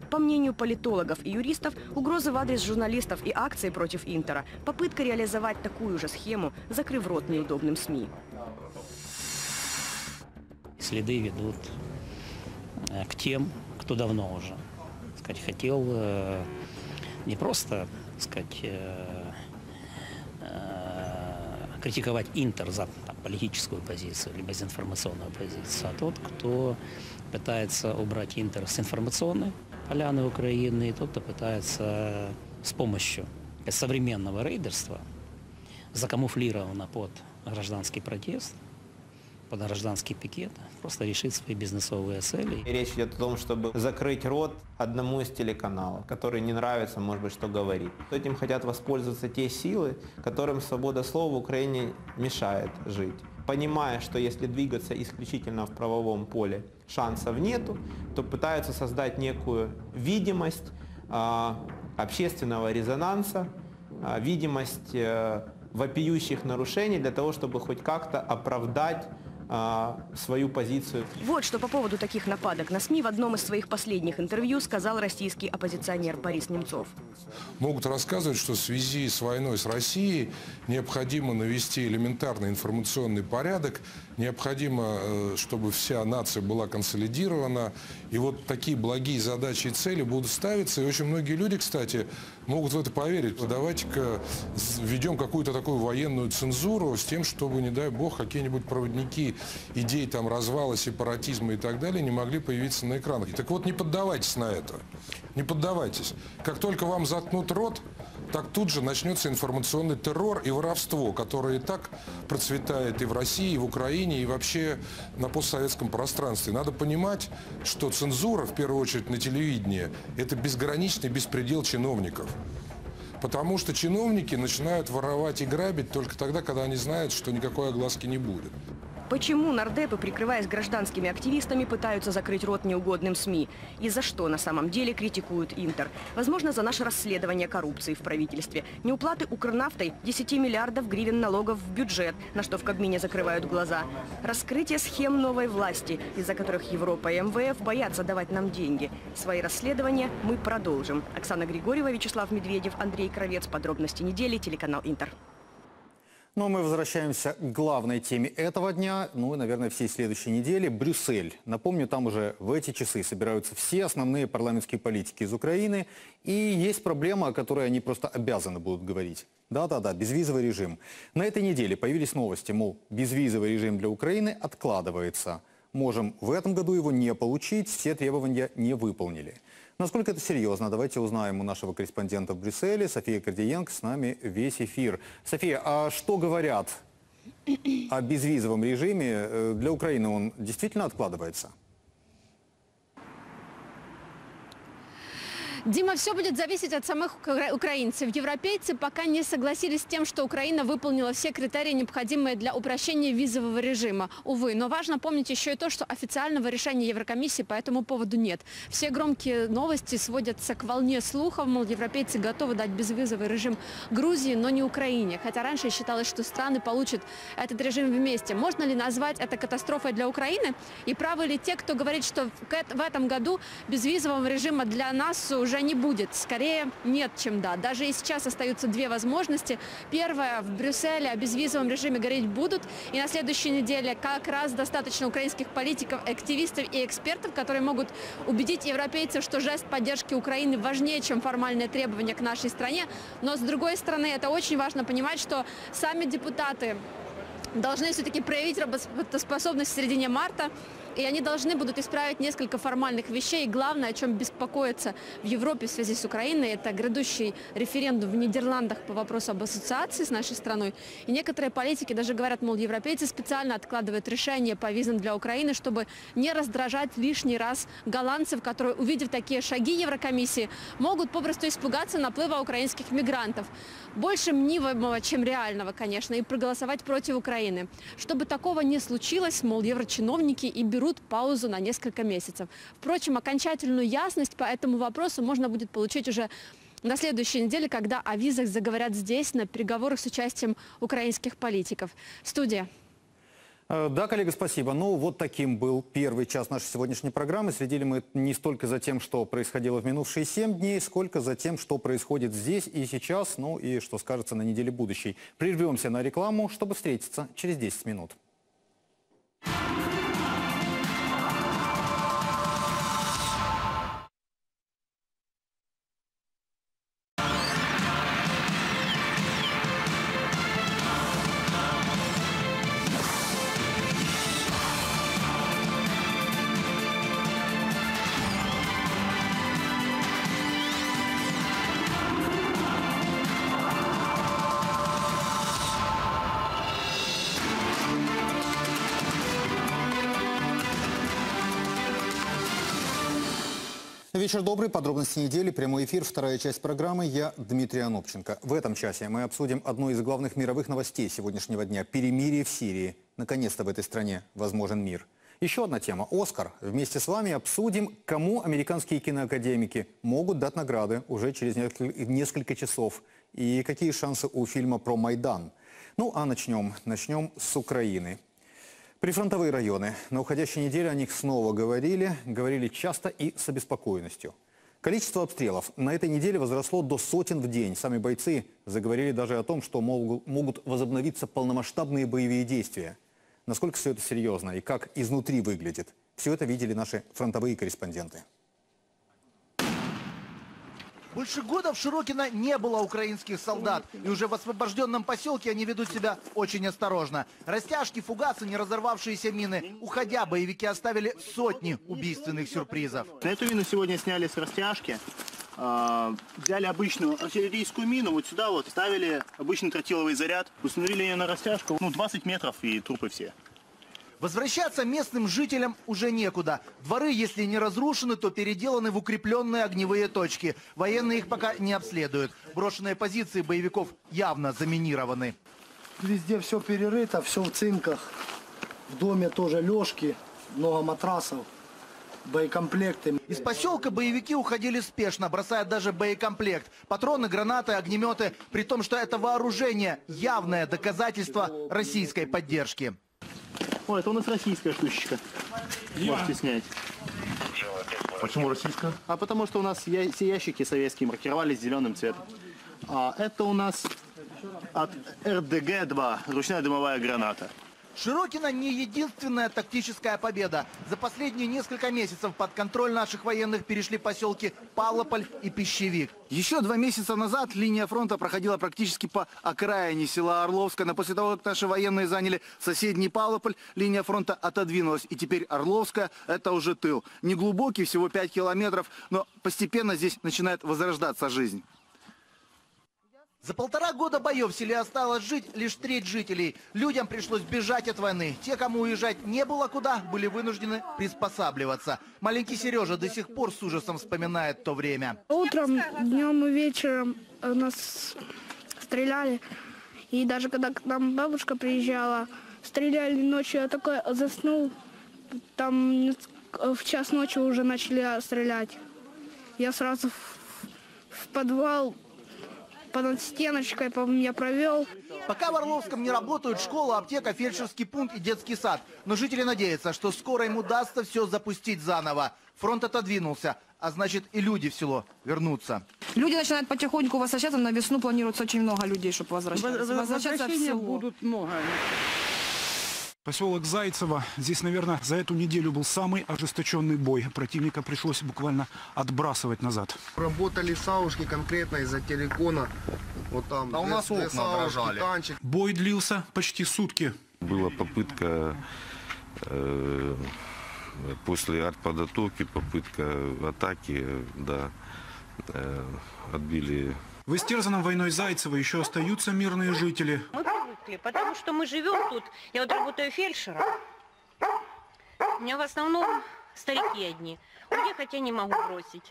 По мнению политологов и юристов, угрозы в адрес журналистов и акции против Интера – попытка реализовать такую же схему, закрыв рот неудобным СМИ. Следы ведут э, к тем, кто давно уже сказать, хотел э, не просто сказать, э, критиковать Интер за там, политическую позицию, либо за информационную позицию, а тот, кто пытается убрать Интер с информационной поляны Украины, и тот, кто пытается с помощью современного рейдерства, закамуфлированно под гражданский протест, под гражданский пикет, просто решить свои бизнесовые цели. Речь идет о том, чтобы закрыть рот одному из телеканалов, который не нравится, может быть, что говорит. Этим хотят воспользоваться те силы, которым свобода слова в Украине мешает жить. Понимая, что если двигаться исключительно в правовом поле, шансов нету, то пытаются создать некую видимость э, общественного резонанса, э, видимость э, вопиющих нарушений для того, чтобы хоть как-то оправдать а, свою позицию. Вот что по поводу таких нападок на СМИ в одном из своих последних интервью сказал российский оппозиционер Борис Немцов. Могут рассказывать, что в связи с войной с Россией необходимо навести элементарный информационный порядок, необходимо, э, чтобы вся нация была консолидирована. И вот такие благие задачи и цели будут ставиться. И очень многие люди, кстати, могут в это поверить. Давайте-ка введем какую-то такую военную цензуру с тем, чтобы, не дай бог, какие-нибудь проводники идей там развала, сепаратизма и так далее не могли появиться на экранах. Так вот, не поддавайтесь на это. Не поддавайтесь. Как только вам заткнут рот, так тут же начнется информационный террор и воровство, которое и так процветает и в России, и в Украине, и вообще на постсоветском пространстве. Надо понимать, что цензура, в первую очередь на телевидении, это безграничный беспредел чиновников. Потому что чиновники начинают воровать и грабить только тогда, когда они знают, что никакой огласки не будет. Почему нардепы, прикрываясь гражданскими активистами, пытаются закрыть рот неугодным СМИ? И за что на самом деле критикуют Интер? Возможно, за наше расследование коррупции в правительстве. Неуплаты Укрнафтой 10 миллиардов гривен налогов в бюджет, на что в Кабмине закрывают глаза. Раскрытие схем новой власти, из-за которых Европа и МВФ боятся давать нам деньги. Свои расследования мы продолжим. Оксана Григорьева, Вячеслав Медведев, Андрей Кровец. Подробности недели. Телеканал Интер. Ну а мы возвращаемся к главной теме этого дня, ну и, наверное, всей следующей недели. Брюссель. Напомню, там уже в эти часы собираются все основные парламентские политики из Украины. И есть проблема, о которой они просто обязаны будут говорить. Да-да-да, безвизовый режим. На этой неделе появились новости, мол, безвизовый режим для Украины откладывается. Можем в этом году его не получить, все требования не выполнили. Насколько это серьезно, давайте узнаем у нашего корреспондента в Брюсселе. София Кардиенко с нами весь эфир. София, а что говорят о безвизовом режиме? Э, для Украины он действительно откладывается? Дима, все будет зависеть от самых укра- украинцев. Европейцы пока не согласились с тем, что Украина выполнила все критерии, необходимые для упрощения визового режима. Увы, но важно помнить еще и то, что официального решения Еврокомиссии по этому поводу нет. Все громкие новости сводятся к волне слухов, мол, европейцы готовы дать безвизовый режим Грузии, но не Украине. Хотя раньше считалось, что страны получат этот режим вместе. Можно ли назвать это катастрофой для Украины? И правы ли те, кто говорит, что в этом году безвизового режима для нас уже не будет? Скорее нет, чем да. Даже и сейчас остаются две возможности. Первая, в Брюсселе о безвизовом режиме говорить будут. И на следующей неделе как раз достаточно украинских политиков, активистов и экспертов, которые могут убедить европейцев, что жест поддержки Украины важнее, чем формальные требования к нашей стране. Но с другой стороны, это очень важно понимать, что сами депутаты должны все-таки проявить работоспособность в середине марта. И они должны будут исправить несколько формальных вещей. И главное, о чем беспокоится в Европе в связи с Украиной, это грядущий референдум в Нидерландах по вопросу об ассоциации с нашей страной. И некоторые политики даже говорят, мол, европейцы специально откладывают решение по визам для Украины, чтобы не раздражать лишний раз голландцев, которые, увидев такие шаги Еврокомиссии, могут попросту испугаться наплыва украинских мигрантов. Больше мнимого, чем реального, конечно, и проголосовать против Украины. Чтобы такого не случилось, мол, еврочиновники и берут паузу на несколько месяцев. Впрочем, окончательную ясность по этому вопросу можно будет получить уже на следующей неделе, когда о визах заговорят здесь, на переговорах с участием украинских политиков. Студия. Э, Да, коллега, спасибо. Ну, вот таким был первый час нашей сегодняшней программы. Следили мы не столько за тем, что происходило в минувшие семь дней, сколько за тем, что происходит здесь и сейчас, ну и что скажется на неделе будущей. Прервемся на рекламу, чтобы встретиться через 10 минут. Вечер добрый. Подробности недели. Прямой эфир. Вторая часть программы. Я Дмитрий Анопченко. В этом часе мы обсудим одну из главных мировых новостей сегодняшнего дня. Перемирие в Сирии. Наконец-то в этой стране возможен мир. Еще одна тема. Оскар. Вместе с вами обсудим, кому американские киноакадемики могут дать награды уже через несколько- часов. И какие шансы у фильма про Майдан. Ну, а начнем. Начнем с Украины. Прифронтовые районы. На уходящей неделе о них снова говорили, говорили часто и с обеспокоенностью. Количество обстрелов на этой неделе возросло до сотен в день. Сами бойцы заговорили даже о том, что могут возобновиться полномасштабные боевые действия. Насколько все это серьезно и как изнутри выглядит, все это видели наши фронтовые корреспонденты. Больше года в Широкино не было украинских солдат. И уже в освобожденном поселке они ведут себя очень осторожно. Растяжки, фугасы, не разорвавшиеся мины. Уходя, боевики оставили сотни убийственных сюрпризов. На эту мину сегодня сняли с растяжки. А, Взяли обычную артиллерийскую мину, вот сюда вот ставили обычный тротиловый заряд, установили ее на растяжку, ну 20 метров и трупы все. Возвращаться местным жителям уже некуда. Дворы, если не разрушены, то переделаны в укрепленные огневые точки. Военные их пока не обследуют. Брошенные позиции боевиков явно заминированы. Везде все перерыто, все в цинках. В доме тоже лёжки, много матрасов, боекомплекты. Из поселка боевики уходили спешно, бросая даже боекомплект. Патроны, гранаты, огнеметы. При том, что это вооружение – явное доказательство российской поддержки. О, это у нас российская штучечка. Можете снять. Почему российская? А потому что у нас я- все ящики советские маркировались зеленым цветом. А это у нас от РДГ-2, ручная дымовая граната. Широкино не единственная тактическая победа. За последние несколько месяцев под контроль наших военных перешли поселки Павлополь и Пищевик. Еще два месяца назад линия фронта проходила практически по окраине села Орловска. Но после того, как наши военные заняли соседний Павлополь, линия фронта отодвинулась. И теперь Орловская – это уже тыл. Не глубокий, всего 5 километров, но постепенно здесь начинает возрождаться жизнь. За полтора года боев в селе осталось жить лишь треть жителей. Людям пришлось бежать от войны. Те, кому уезжать не было куда, были вынуждены приспосабливаться. Маленький Сережа до сих пор с ужасом вспоминает то время. Утром, днем и вечером у нас стреляли. И даже когда к нам бабушка приезжала, стреляли ночью. Я такой заснул. Там в час ночи уже начали стрелять. Я сразу в, в подвал под стеночкой по меня провел. Пока в Орловском не работают школа, аптека, фельдшерский пункт и детский сад. Но жители надеются, что скоро им удастся все запустить заново. Фронт отодвинулся, а значит и люди в село вернутся. Люди начинают потихоньку возвращаться. На весну планируется очень много людей, чтобы возвращаться. Возвращаться в село. будут много. Поселок Зайцево. Здесь, наверное, за эту неделю был самый ожесточенный бой. Противника пришлось буквально отбрасывать назад. Работали саушки конкретно из-за телекона. Вот там. А у нас окна саушки, дрожали. танчик. Бой длился почти сутки. Была попытка э, после артподготовки, попытка атаки, да, э, отбили В истерзанном войной Зайцево еще остаются мирные жители. Мы привыкли, потому что мы живем тут. Я вот работаю фельдшером. У меня в основном старики одни. Уехать я не могу бросить.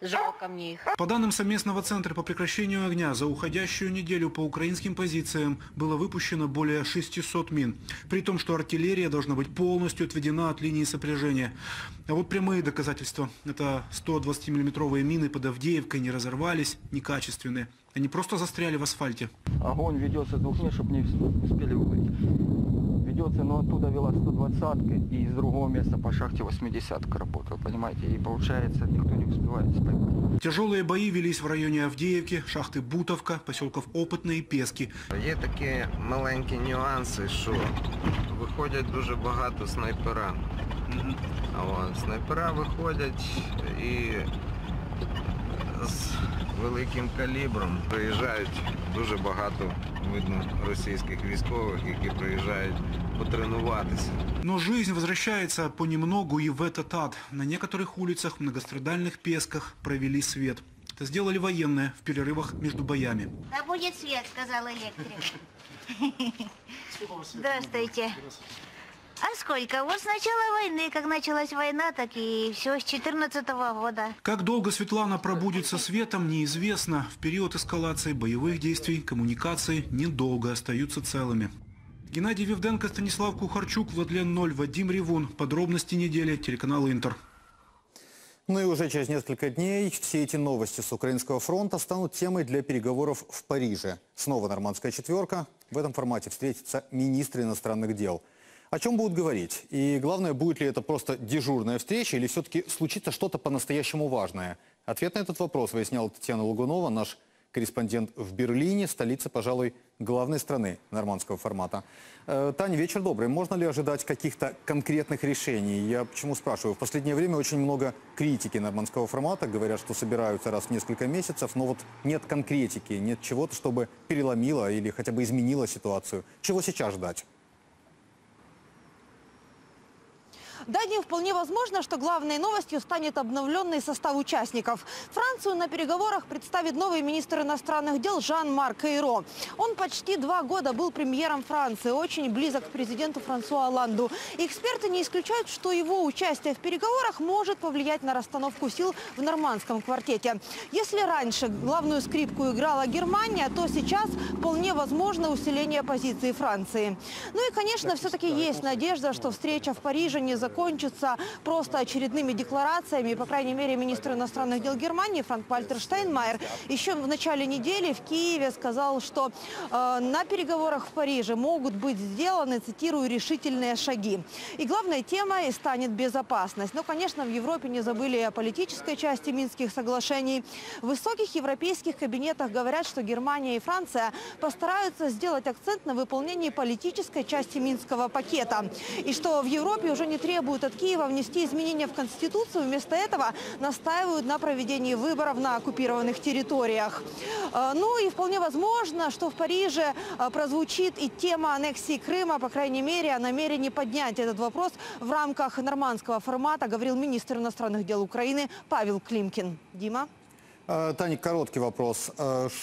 Жалко мне их. По данным совместного центра по прекращению огня, за уходящую неделю по украинским позициям было выпущено более 600 мин. При том, что артиллерия должна быть полностью отведена от линии сопряжения. А вот прямые доказательства. Это 120 миллиметровые мины под Авдеевкой не разорвались, некачественные. Они просто застряли в асфальте. Огонь ведется двух мест, чтобы не успели укрыть Ведется, но оттуда вела 120 и из другого места по шахте 80 работала, понимаете? И получается, никто не успевает спать. Тяжелые бои велись в районе Авдеевки, шахты Бутовка, поселков Опытне і Пески. Є такі маленькі нюанси, що виходять дуже багато снайпера. А от, снайпера виходять і з великим калібром приїжджають дуже багато, видно, російських військових, які приїжджають потренуватися. Но жизнь возвращается понемногу и в этот ад. На некоторых улицах, многострадальных Песках провели свет. Это сделали военные в перерывах между боями. Да будет свет, сказал электрик. Здравствуйте. А сколько? Вот с начала войны, как началась война, так и все, с 14 года. Как долго Светлана пробудет со светом, неизвестно. В период эскалации боевых действий коммуникации недолго остаются целыми. Геннадий Вивденко, Станислав Кухарчук, Владлен Ноль, Вадим Ревун. Подробности недели. Телеканал Интер. Ну и уже через несколько дней все эти новости с Украинского фронта станут темой для переговоров в Париже. Снова нормандская четверка. В этом формате встретятся министры иностранных дел. О чем будут говорить? И главное, будет ли это просто дежурная встреча или все-таки случится что-то по-настоящему важное? Ответ на этот вопрос выясняла Татьяна Лугунова, наш корреспондент в Берлине, столице, пожалуй, главной страны нормандского формата. Э, Таня, вечер добрый. Можно ли ожидать каких-то конкретных решений? Я почему спрашиваю? В последнее время очень много критики нормандского формата. Говорят, что собираются раз в несколько месяцев, но вот нет конкретики, нет чего-то, чтобы переломило или хотя бы изменило ситуацию. Чего сейчас ждать? Далее вполне возможно, что главной новостью станет обновленный состав участников. Францию на переговорах представит новый министр иностранных дел Жан-Марк Эйро. Он почти два года был премьером Франции, очень близок к президенту Франсуа Оланду. Эксперты не исключают, что его участие в переговорах может повлиять на расстановку сил в нормандском квартете. Если раньше главную скрипку играла Германия, то сейчас вполне возможно усиление позиции Франции. Ну и, конечно, все-таки есть надежда, что встреча в Париже не закончится просто очередными декларациями. По крайней мере, министр иностранных дел Германии Франк Вальтер Штайнмайер еще в начале недели в Киеве сказал, что э, на переговорах в Париже могут быть сделаны, цитирую, решительные шаги. И главной темой станет безопасность. Но, конечно, в Европе не забыли о политической части Минских соглашений. В высоких европейских кабинетах говорят, что Германия и Франция постараются сделать акцент на выполнении политической части Минского пакета. И что в Европе уже не требуют от Киева внести изменения в Конституцию. Вместо этого настаивают на проведении выборов на оккупированных территориях. Э, Ну и вполне возможно, что в Париже э, прозвучит и тема аннексии Крыма, по крайней мере, о намерении поднять этот вопрос в рамках нормандского формата, говорил министр иностранных дел Украины Павел Климкин. Дима? Э, Таня, короткий вопрос.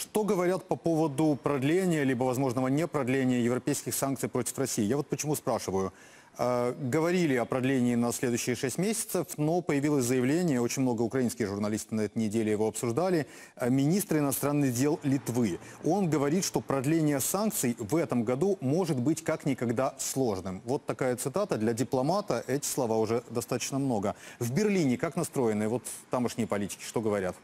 Что говорят по поводу продления, либо возможного не продления европейских санкций против России? Я вот почему спрашиваю. Э, Говорили о продлении на следующие шесть месяцев, но появилось заявление, очень много украинских журналистов на этой неделе его обсуждали, э, министр иностранных дел Литвы. Он говорит, что продление санкций в этом году может быть как никогда сложным. Вот такая цитата. Для дипломата эти слова уже достаточно много. В Берлине как настроены вот тамошние политики, что говорят?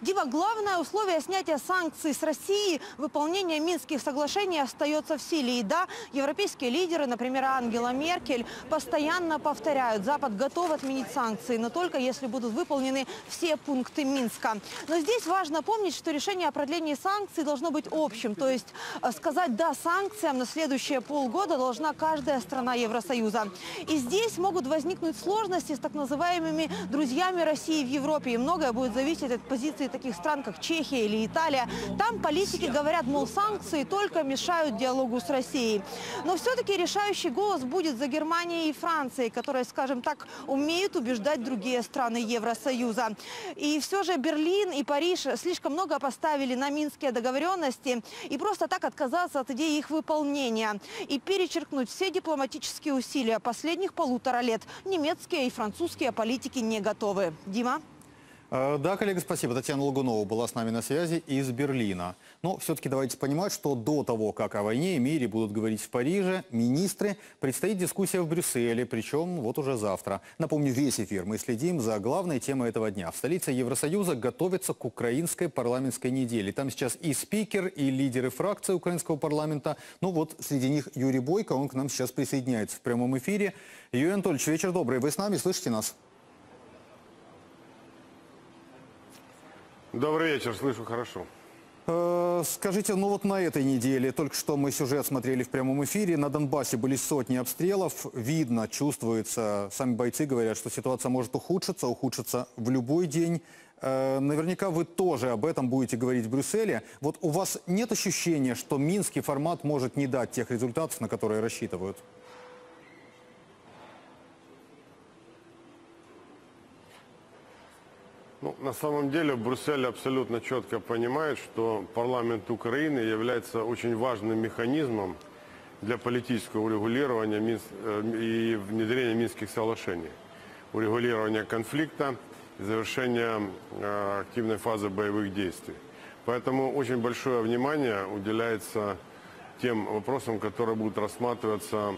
Дима, главное условие снятия санкций с России – выполнение Минских соглашений остается в силе. И да, европейские лидеры, например, Ангела Меркель, постоянно повторяют, Запад готов отменить санкции, но только если будут выполнены все пункты Минска. Но здесь важно помнить, что решение о продлении санкций должно быть общим. То есть э, сказать «да» санкциям на следующие полгода должна каждая страна Евросоюза. И здесь могут возникнуть сложности с так называемыми друзьями России в Европе. И многое будет зависеть от позиции таких стран, как Чехия или Италия. Там политики говорят, мол, санкции только мешают диалогу с Россией. Но все-таки решающий голос будет за Германией и Францией, которые, скажем так, умеют убеждать другие страны Евросоюза. И все же Берлин и Париж слишком много поставили на минские договоренности и просто так отказаться от идеи их выполнения и перечеркнуть все дипломатические усилия последних полутора лет немецкие и французские политики не готовы. Дима? Э, Да, коллега, спасибо. Татьяна Лагунова была с нами на связи из Берлина. Но все-таки давайте понимать, что до того, как о войне и мире будут говорить в Париже министры, предстоит дискуссия в Брюсселе, причем вот уже завтра. Напомню, весь эфир мы следим за главной темой этого дня. В столице Евросоюза готовится к украинской парламентской неделе. Там сейчас и спикер, и лидеры фракции украинского парламента. Ну вот среди них Юрий Бойко, он к нам сейчас присоединяется в прямом эфире. Юрий Анатольевич, вечер добрый. Вы с нами, слышите нас? Добрый вечер, слышу хорошо. Э, Скажите, ну вот на этой неделе, только что мы сюжет смотрели в прямом эфире, на Донбассе были сотни обстрелов, видно, чувствуется, сами бойцы говорят, что ситуация может ухудшиться, ухудшиться в любой день. Э, Наверняка вы тоже об этом будете говорить в Брюсселе. Вот у вас нет ощущения, что минский формат может не дать тех результатов, на которые рассчитывают? Ну, на самом деле Брюссель абсолютно четко понимает, что парламент Украины является очень важным механизмом для политического урегулирования э, и внедрения Минских соглашений, урегулирования конфликта и завершения э, активной фазы боевых действий. Поэтому очень большое внимание уделяется тем вопросам, которые будут рассматриваться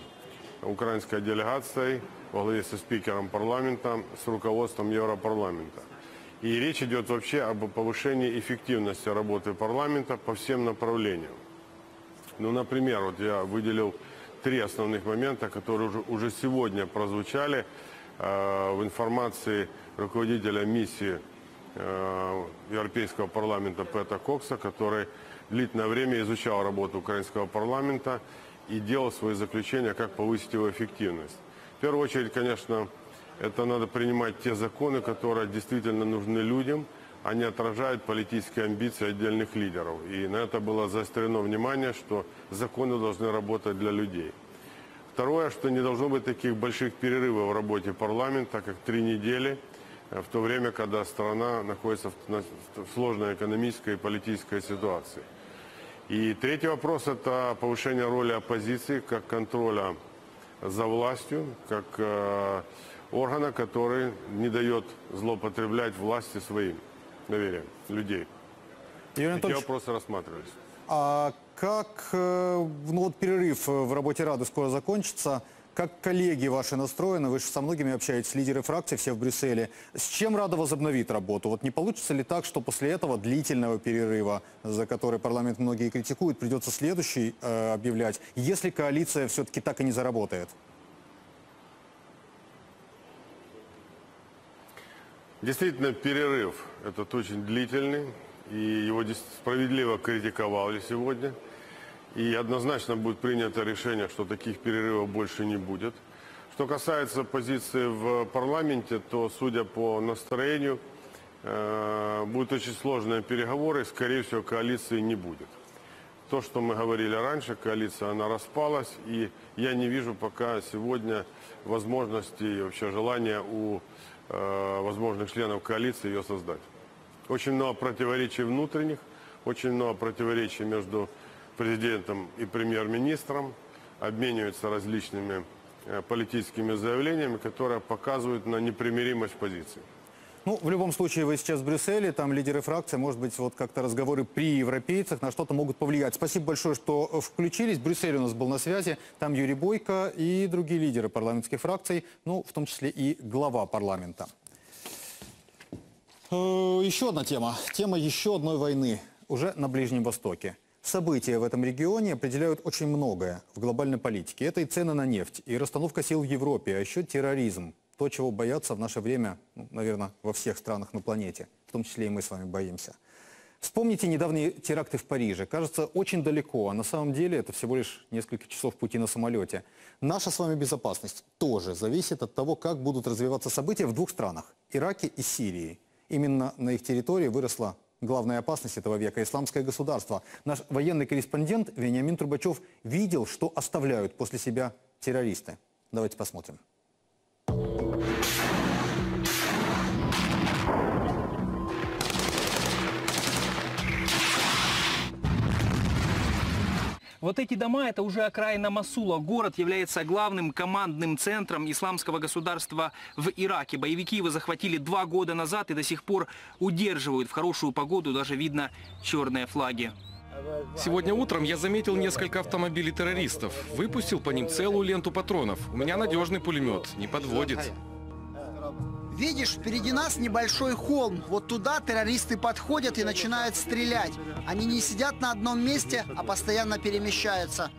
украинской делегацией во главе со спикером парламента, с руководством Европарламента. И речь идет вообще об повышении эффективности работы парламента по всем направлениям. Ну, например, вот я выделил три основных момента, которые уже, уже сегодня прозвучали э, в информации руководителя миссии э, Европейского парламента Пэта Кокса, который длительное время изучал работу украинского парламента и делал свои заключения, как повысить его эффективность. В первую очередь, конечно, это надо принимать те законы, которые действительно нужны людям, они отражают политические амбиции отдельных лидеров. И на это было заострено внимание, что законы должны работать для людей. Второе, что не должно быть таких больших перерывов в работе парламента, как три недели, в то время, когда страна находится в на- в сложной экономической и политической ситуации. И третий вопрос – это повышение роли оппозиции как контроля за властью, как э, органа, который не дает злоупотреблять власти своим доверием людей. Юрий Анатольевич, вопросы рассматривались. А как, э, ну вот перерыв э, в работе Рады скоро закончится, как коллеги ваши настроены, вы же со многими общаетесь, лидеры фракций все в Брюсселе. С чем Рада возобновит работу? Вот не получится ли так, что после этого длительного перерыва, за который парламент многие критикуют, придется следующий э, объявлять, если коалиция все-таки так и не заработает? Действительно, перерыв этот очень длительный, и его справедливо критиковали сегодня. И однозначно будет принято решение, что таких перерывов больше не будет. Что касается позиции в парламенте, то, судя по настроению, э, будут очень сложные переговоры, скорее всего, коалиции не будет. То, что мы говорили раньше, коалиция, она распалась, и я не вижу пока сегодня возможности и вообще желания у возможных членов коалиции ее создать. Очень много противоречий внутренних, очень много противоречий между президентом и премьер-министром, обмениваются различными э, политическими заявлениями, которые показывают на непримиримость позиций. Ну, в любом случае, вы сейчас в Брюсселе, там лидеры фракции, может быть, вот как-то разговоры при европейцах на что-то могут повлиять. Спасибо большое, что включились. Брюссель у нас был на связи. Там Юрий Бойко и другие лидеры парламентских фракций, ну, в том числе и глава парламента. Э, Еще одна тема. Тема еще одной войны. Уже на Ближнем Востоке. События в этом регионе определяют очень многое в глобальной политике. Это и цены на нефть, и расстановка сил в Европе, а еще терроризм. То, чего боятся в наше время, ну, наверное, во всех странах на планете. В том числе и мы с вами боимся. Вспомните недавние теракты в Париже. Кажется, очень далеко, а на самом деле это всего лишь несколько часов пути на самолете. Наша с вами безопасность тоже зависит от того, как будут развиваться события в двух странах – Ираке и Сирии. Именно на их территории выросла главная опасность этого века – исламское государство. Наш военный корреспондент Вениамин Трубачев видел, что оставляют после себя террористы. Давайте посмотрим. Вот эти дома – это уже окраина Масула. Город является главным командным центром исламского государства в Ираке. Боевики его захватили два года назад и до сих пор удерживают. В хорошую погоду даже видно черные флаги. Сегодня утром я заметил несколько автомобилей террористов. Выпустил по ним целую ленту патронов. У меня надежный пулемет, не подводит. Видишь, впереди нас небольшой холм. Вот туда террористы подходят и начинают стрелять. Они не сидят на одном месте, а постоянно перемещаются.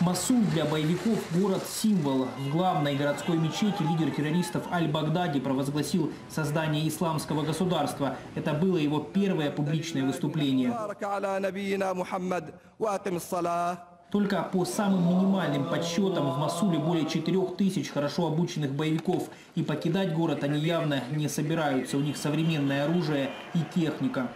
Масул для боевиков – город-символ. В главной городской мечети лидер террористов Аль-Багдади провозгласил создание исламского государства. Это было его первое публичное выступление. Только по самым минимальным подсчетам в Масуле более 4 тысяч хорошо обученных боевиков. И покидать город они явно не собираются. У них современное оружие и техника.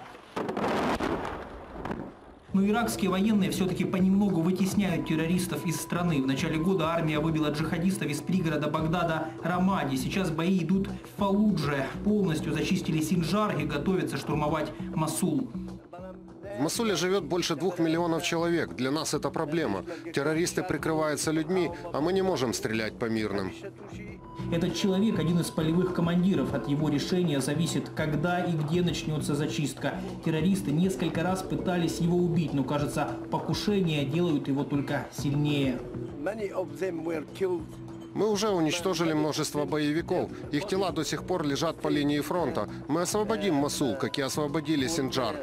Но иракские военные все-таки понемногу вытесняют террористов из страны. В начале года армия выбила джихадистов из пригорода Багдада Рамади. Сейчас бои идут в Фалудже. Полностью зачистили Синджар и готовятся штурмовать Масул. В Масуле живет больше двух миллионов человек. Для нас это проблема. Террористы прикрываются людьми, а мы не можем стрелять по мирным. Этот человек один из полевых командиров. От его решения зависит, когда и где начнется зачистка. Террористы несколько раз пытались его убить, но, кажется, покушения делают его только сильнее. Мы уже уничтожили множество боевиков. Их тела до сих пор лежат по линии фронта. Мы освободим Масул, как и освободили Синджар.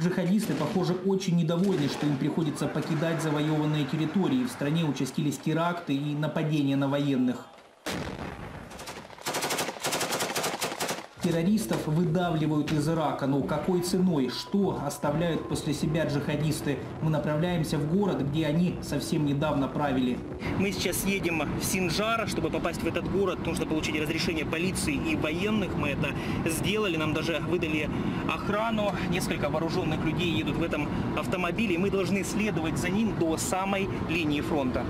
Джихадисты, похоже, очень недовольны, что им приходится покидать завоеванные территории. В стране участились теракты и нападения на военных. Террористов выдавливают из Ирака, но какой ценой? Что оставляют после себя джихадисты? Мы направляемся в город, где они совсем недавно правили. Мы сейчас едем в Синджар, чтобы попасть в этот город. Нужно получить разрешение полиции и военных. Мы это сделали. Нам даже выдали охрану. Несколько вооруженных людей едут в этом автомобиле. Мы должны следовать за ним до самой линии фронта.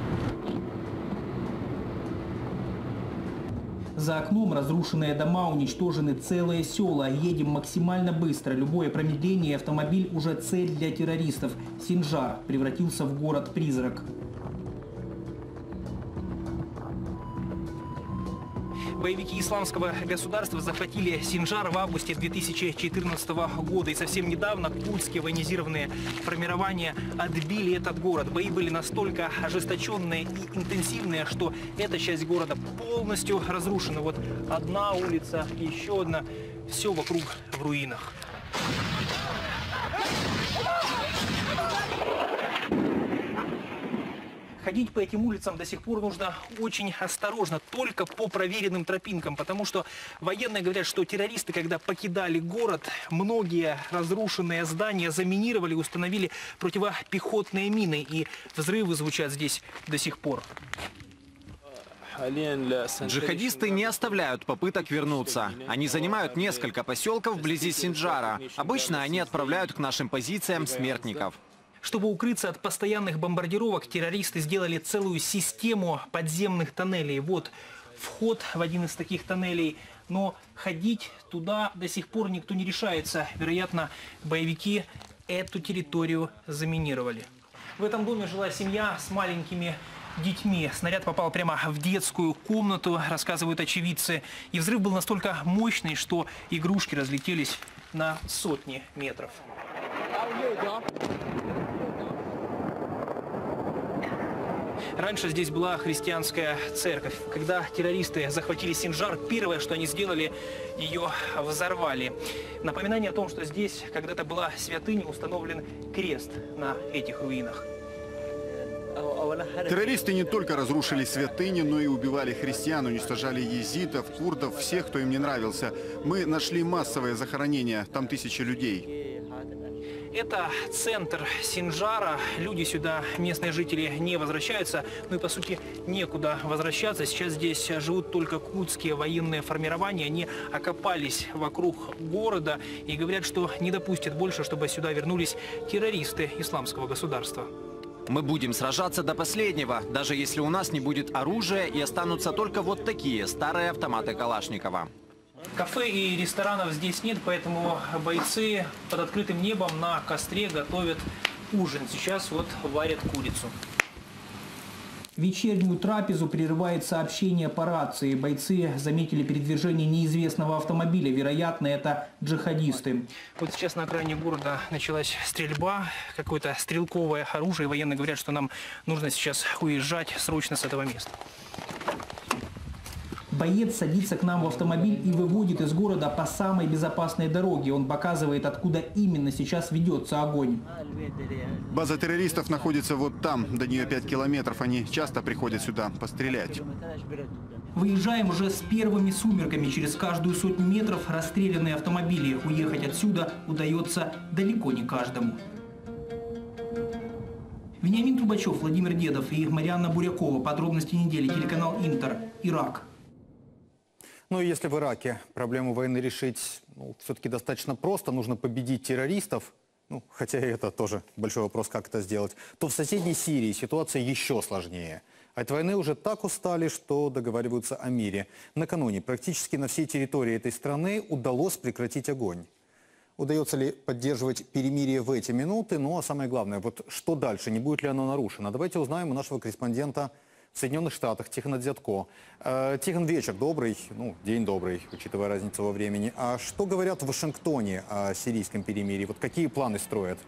За окном разрушенные дома, уничтожены целые села. Едем максимально быстро. Любое промедление автомобиль уже цель для террористов. Синджар превратился в город-призрак. Боевики исламского государства захватили Синджар в августе 2014 года. И совсем недавно курдские военизированные формирования отбили этот город. Бои были настолько ожесточенные и интенсивные, что эта часть города полностью разрушена. Вот одна улица, еще одна. Все вокруг в руинах. Ходить по этим улицам до сих пор нужно очень осторожно, только по проверенным тропинкам, потому что военные говорят, что террористы, когда покидали город, многие разрушенные здания заминировали, установили противопехотные мины, и взрывы звучат здесь до сих пор. Джихадисты не оставляют попыток вернуться. Они занимают несколько поселков вблизи Синджара. Обычно они отправляют к нашим позициям смертников. Чтобы укрыться от постоянных бомбардировок, террористы сделали целую систему подземных тоннелей. Вот вход в один из таких тоннелей. Но ходить туда до сих пор никто не решается. Вероятно, боевики эту территорию заминировали. В этом доме жила семья с маленькими детьми. Снаряд попал прямо в детскую комнату, рассказывают очевидцы. И взрыв был настолько мощный, что игрушки разлетелись на сотни метров. Раньше здесь была христианская церковь. Когда террористы захватили Синжар, первое, что они сделали, ее взорвали. Напоминание о том, что здесь когда-то была святыня, установлен крест на этих руинах. Террористы не только разрушили святыни, но и убивали христиан, уничтожали езитов, курдов, всех, кто им не нравился. Мы нашли массовое захоронение, там тысячи людей. Это центр Синжара. Люди сюда, местные жители, не возвращаются. Ну и, по сути, некуда возвращаться. Сейчас здесь живут только курдские военные формирования. Они окопались вокруг города и говорят, что не допустят больше, чтобы сюда вернулись террористы исламского государства. Мы будем сражаться до последнего, даже если у нас не будет оружия и останутся только вот такие старые автоматы Калашникова. Кафе и ресторанов здесь нет, поэтому бойцы под открытым небом на костре готовят ужин. Сейчас вот варят курицу. Вечернюю трапезу прерывает сообщение по рации. Бойцы заметили передвижение неизвестного автомобиля. Вероятно, это джихадисты. Вот сейчас на окраине города началась стрельба, какое-то стрелковое оружие. Военные говорят, что нам нужно сейчас уезжать срочно с этого места. Боец садится к нам в автомобиль и выводит из города по самой безопасной дороге. Он показывает, откуда именно сейчас ведется огонь. База террористов находится вот там, до нее 5 километров. Они часто приходят сюда пострелять. Выезжаем уже с первыми сумерками. Через каждую сотню метров расстрелянные автомобили. Уехать отсюда удается далеко не каждому. Вениамин Трубачев, Владимир Дедов и Марианна Бурякова. Подробности недели. Телеканал Интер. Ирак. Ну и если в Ираке проблему войны решить ну, все-таки достаточно просто, нужно победить террористов, ну, хотя это тоже большой вопрос, как это сделать, то в соседней Сирии ситуация еще сложнее. От войны уже так устали, что договариваются о мире. Накануне практически на всей территории этой страны удалось прекратить огонь. Удается ли поддерживать перемирие в эти минуты? Ну а самое главное, вот что дальше? Не будет ли оно нарушено? Давайте узнаем у нашего корреспондента в Соединенных Штатах Тихона Дзятко. Э, Тихон, вечер добрый, ну, день добрый, учитывая разницу во времени. А что говорят в Вашингтоне о сирийском перемирии? Вот какие планы строят?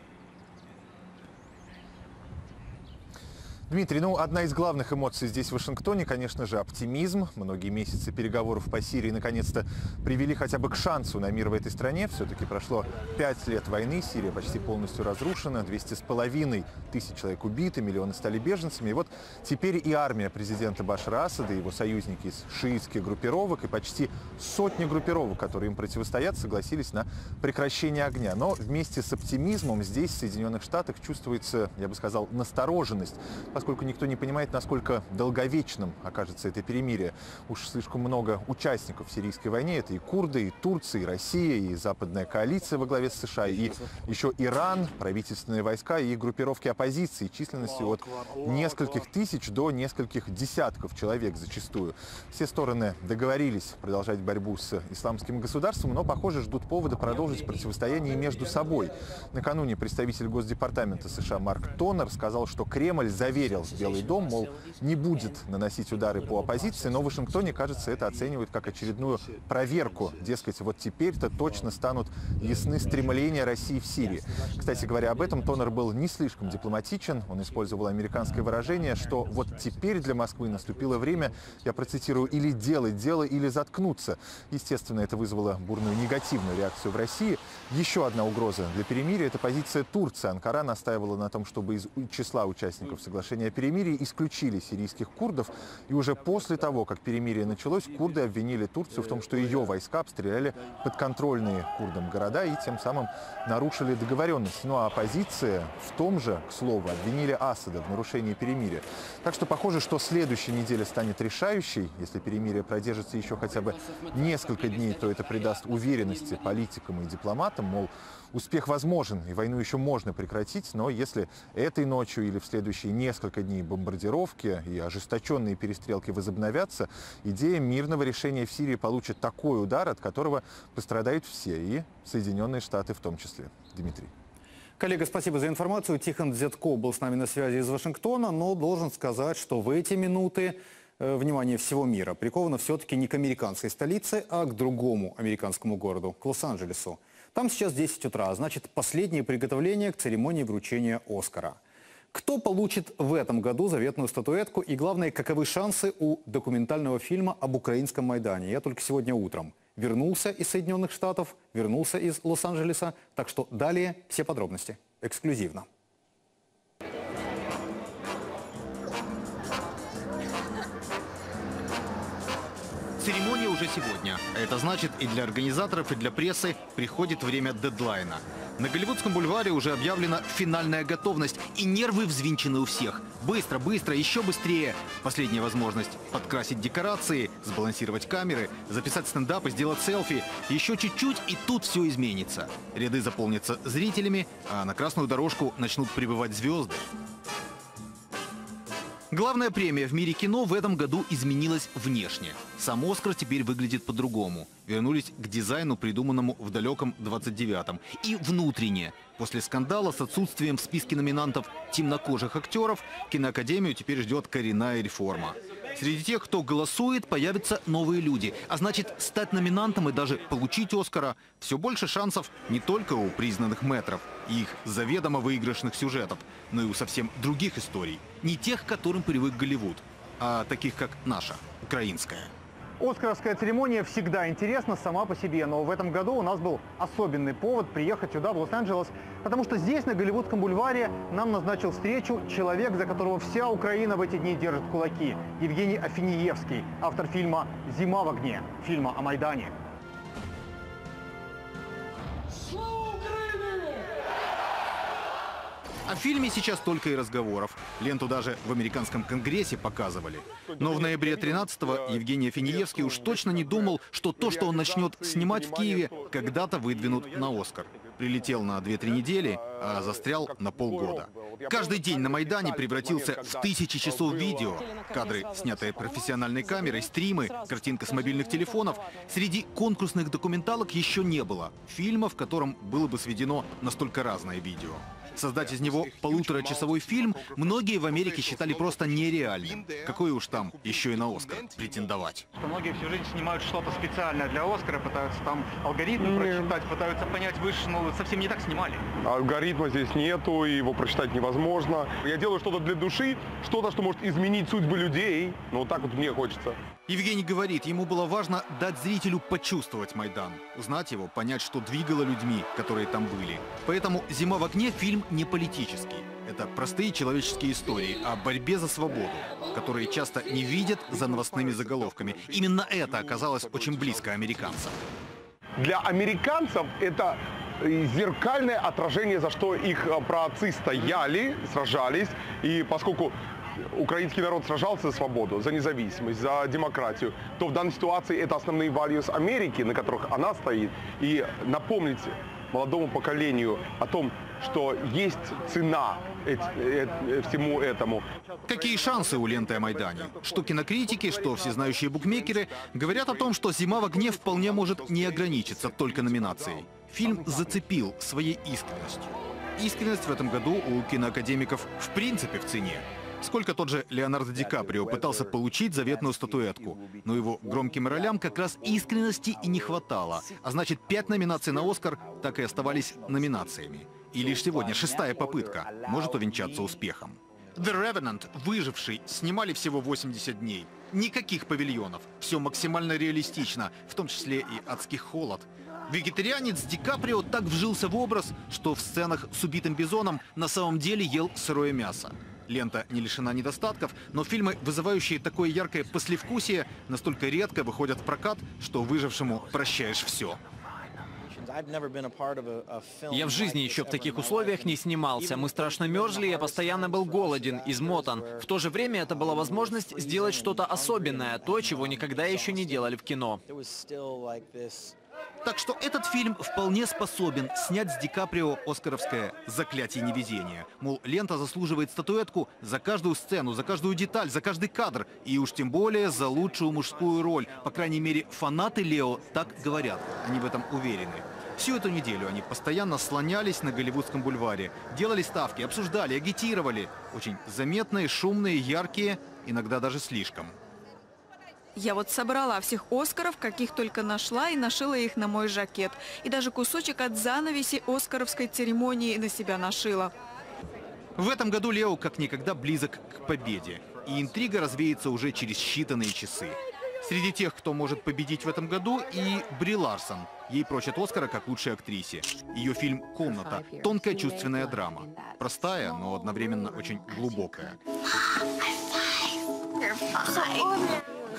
Дмитрий, ну, одна из главных эмоций здесь, в Вашингтоне, конечно же, оптимизм. Многие месяцы переговоров по Сирии наконец-то привели хотя бы к шансу на мир в этой стране. Все-таки прошло пять лет войны, Сирия почти полностью разрушена, 200 с половиной тысяч человек убиты, миллионы стали беженцами. И вот теперь и армия президента Башара Асада, и его союзники из шиитских группировок и почти сотни группировок, которые им противостоят, согласились на прекращение огня. Но вместе с оптимизмом здесь, в Соединенных Штатах, чувствуется, я бы сказал, настороженность поскольку никто не понимает, насколько долговечным окажется это перемирие. Уж слишком много участников в сирийской войне. Это и курды, и Турция, и Россия, и западная коалиция во главе с США, и еще Иран, правительственные войска и группировки оппозиции численностью от нескольких тысяч до нескольких десятков человек зачастую. Все стороны договорились продолжать борьбу с исламским государством, но, похоже, ждут повода продолжить противостояние между собой. Накануне представитель Госдепартамента США Марк Тонер сказал, что Кремль заверил заверил Белый дом, мол, не будет наносить удары по оппозиции, но в Вашингтоне, кажется, это оценивают как очередную проверку. Дескать, вот теперь-то точно станут ясны стремления России в Сирии. Кстати говоря, об этом Тонер был не слишком дипломатичен. Он использовал американское выражение, что вот теперь для Москвы наступило время, я процитирую, или делать дело, или заткнуться. Естественно, это вызвало бурную негативную реакцию в России. Еще одна угроза для перемирия – это позиция Турции. Анкара настаивала на том, чтобы из числа участников соглашения соглашения о перемирии исключили сирийских курдов. И уже после того, как перемирие началось, курды обвинили Турцию в том, что ее войска обстреляли подконтрольные курдам города и тем самым нарушили договоренность. Ну а оппозиция в том же, к слову, обвинили Асада в нарушении перемирия. Так что похоже, что следующая неделя станет решающей. Если перемирие продержится еще хотя бы несколько дней, то это придаст уверенности политикам и дипломатам, мол, Успех возможен, и войну еще можно прекратить, но если этой ночью или в следующие несколько дней бомбардировки и ожесточенные перестрелки возобновятся, идея мирного решения в Сирии получит такой удар, от которого пострадают все, и Соединенные Штаты в том числе. Дмитрий. Коллега, спасибо за информацию. Тихон Дзятко был с нами на связи из Вашингтона, но должен сказать, что в эти минуты э, внимание всего мира приковано все-таки не к американской столице, а к другому американскому городу, к Лос-Анджелесу. Там сейчас 10 утра, значит последние приготовления к церемонии вручения Оскара. Кто получит в этом году заветную статуэтку и, главное, каковы шансы у документального фильма об украинском Майдане? Я только сегодня утром вернулся из Соединенных Штатов, вернулся из Лос-Анджелеса. Так что далее все подробности эксклюзивно. Церемония уже сегодня. Это значит и для организаторов, и для прессы приходит время дедлайна. На Голливудском бульваре уже объявлена финальная готовность, и нервы взвинчены у всех. Быстро, быстро, еще быстрее. Последняя возможность подкрасить декорации, сбалансировать камеры, записать стендап и сделать селфи. Еще чуть-чуть, и тут все изменится. Ряды заполнятся зрителями, а на красную дорожку начнут прибывать звезды. Главная премия в мире кино в этом году изменилась внешне. Сам «Оскар» теперь выглядит по-другому. Вернулись к дизайну, придуманному в далеком 29-м. И внутренне. После скандала с отсутствием в списке номинантов темнокожих актеров киноакадемию теперь ждет коренная реформа. Среди тех, кто голосует, появятся новые люди. А значит, стать номинантом и даже получить «Оскара» все больше шансов не только у признанных метров и их заведомо выигрышных сюжетов, но и у совсем других историй. Не тех, к которым привык Голливуд, а таких, как наша, украинская. Оскаровская церемония всегда интересна сама по себе, но в этом году у нас был особенный повод приехать сюда, в Лос-Анджелес, потому что здесь, на Голливудском бульваре, нам назначил встречу человек, за которого вся Украина в эти дни держит кулаки. Евгений Афиниевский, автор фильма «Зима в огне», фильма о Майдане. О фильме сейчас только и разговоров. Ленту даже в американском конгрессе показывали. Но в ноябре 13-го Евгений Афиниевский уж точно не думал, что то, что он начнет снимать в Киеве, когда-то выдвинут на Оскар. Прилетел на 2-3 недели, а застрял на полгода. Каждый день на Майдане превратился в тысячи часов видео. Кадры, снятые профессиональной камерой, стримы, картинка с мобильных телефонов. Среди конкурсных документалок еще не было фильма, в котором было бы сведено настолько разное видео. Создать из него полуторачасовой фильм многие в Америке считали просто нереальным. Какой уж там еще и на Оскар претендовать. Что многие всю жизнь снимают что-то специальное для Оскара, пытаются там алгоритмы прочитать, пытаются понять, вы же ну, совсем не так снимали. Алгоритма здесь нету, его прочитать невозможно. Я делаю что-то для души, что-то, что может изменить судьбы людей. Ну, вот так вот мне хочется. Евгений говорит, ему было важно дать зрителю почувствовать Майдан, узнать его, понять, что двигало людьми, которые там были. Поэтому «Зима в окне» фильм не политический. Это простые человеческие истории о борьбе за свободу, которые часто не видят за новостными заголовками. Именно это оказалось очень близко американцам. Для американцев это зеркальное отражение, за что их э, праотцы стояли, сражались. И поскольку украинский народ сражался за свободу, за независимость, за демократию, то в данной ситуации это основные values Америки, на которых она стоит. И напомнить молодому поколению о том, что есть цена всему этому. Какие шансы у ленты о Майдане? Что кинокритики, что всезнающие букмекеры говорят о том, что «Зима в огне» вполне может не ограничиться только номинацией. Фильм зацепил своей искренностью. Искренность в этом году у киноакадемиков в принципе в цене. Сколько тот же Леонардо Ди Каприо пытался получить заветную статуэтку, но его громким ролям как раз искренности и не хватало. А значит, пять номинаций на «Оскар» так и оставались номинациями. И лишь сегодня шестая попытка может увенчаться успехом. The Revenant, выживший, снимали всего 80 дней. Никаких павильонов. Все максимально реалистично, в том числе и адский холод. Вегетарианец Ди Каприо так вжился в образ, что в сценах с убитым бизоном на самом деле ел сырое мясо. Лента не лишена недостатков, но фильмы, вызывающие такое яркое послевкусие, настолько редко выходят в прокат, что выжившему прощаешь все. Я в жизни еще в таких условиях не снимался. Мы страшно мерзли, я постоянно был голоден, измотан. В то же время это была возможность сделать что-то особенное, то, чего никогда еще не делали в кино. Так что этот фильм вполне способен снять с Ди Каприо оскаровское «Заклятие невезения». Мол, лента заслуживает статуэтку за каждую сцену, за каждую деталь, за каждый кадр. И уж тем более за лучшую мужскую роль. По крайней мере, фанаты Лео так говорят. Они в этом уверены. Всю эту неделю они постоянно слонялись на Голливудском бульваре. Делали ставки, обсуждали, агитировали. Очень заметные, шумные, яркие, иногда даже слишком. Я вот собрала всех Оскаров, каких только нашла, и нашила их на мой жакет. И даже кусочек от занавеси Оскаровской церемонии на себя нашила. В этом году Лео как никогда близок к победе. И интрига развеется уже через считанные часы. Среди тех, кто может победить в этом году, и Бри Ларсон. Ей прочат Оскара как лучшей актрисе. Ее фильм «Комната» – тонкая чувственная драма. Простая, но одновременно очень глубокая.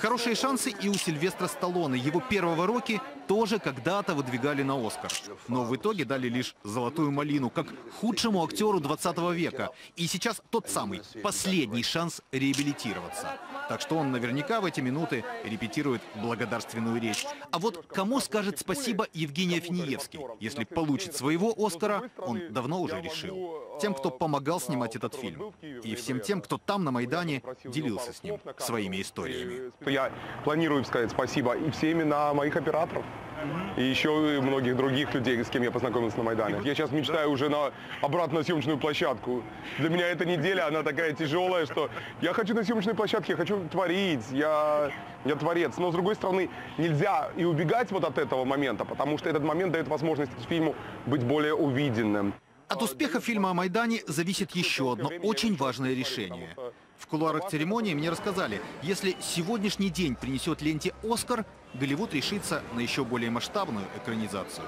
Хорошие шансы и у Сильвестра Сталлоне. Его первого Рокки тоже когда-то выдвигали на Оскар. Но в итоге дали лишь «Золотую малину» как худшему актеру 20 века. И сейчас тот самый, последний шанс реабилитироваться. Так что он наверняка в эти минуты репетирует благодарственную речь. А вот кому скажет спасибо Евгений Афиниевский? Если получит своего Оскара, он давно уже решил. Тем, кто помогал снимать этот фильм. И всем тем, кто там, на Майдане, делился с ним своими историями. Я планирую сказать спасибо и всем на моих операторов. И еще многих других людей, с кем я познакомился на Майдане. Я сейчас мечтаю уже на обратно съемочную площадку. Для меня эта неделя, она такая тяжелая, что я хочу на съемочной площадке, я хочу творить, я, я творец. Но с другой стороны, нельзя и убегать вот от этого момента, потому что этот момент дает возможность фильму быть более увиденным. От успеха фильма о Майдане зависит еще одно очень важное решение. В кулуарах церемонии мне рассказали, если сегодняшний день принесет ленте «Оскар», Голливуд решится на еще более масштабную экранизацию.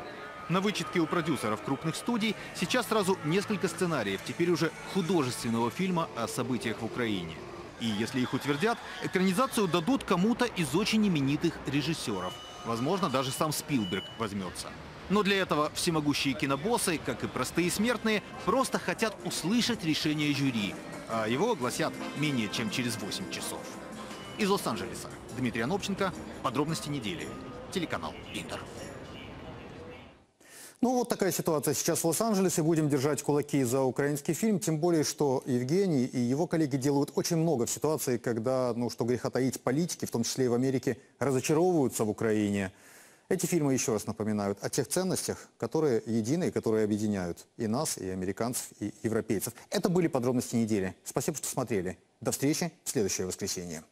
На вычетке у продюсеров крупных студий сейчас сразу несколько сценариев, теперь уже художественного фильма о событиях в Украине. И если их утвердят, экранизацию дадут кому-то из очень именитых режиссеров. Возможно, даже сам Спилберг возьмется. Но для этого всемогущие кинобоссы, как и простые смертные, просто хотят услышать решение жюри. А его огласят менее чем через 8 часов. Из Лос-Анджелеса Дмитрий Анопченко. Подробности недели. Телеканал Интер. Ну вот такая ситуация сейчас в Лос-Анджелесе. Будем держать кулаки за украинский фильм. Тем более, что Евгений и его коллеги делают очень много в ситуации, когда, ну что греха таить, политики, в том числе и в Америке, разочаровываются в Украине. Эти фильмы еще раз напоминают о тех ценностях, которые едины которые объединяют и нас, и американцев, и европейцев. Это были подробности недели. Спасибо, что смотрели. До встречи в следующее воскресенье.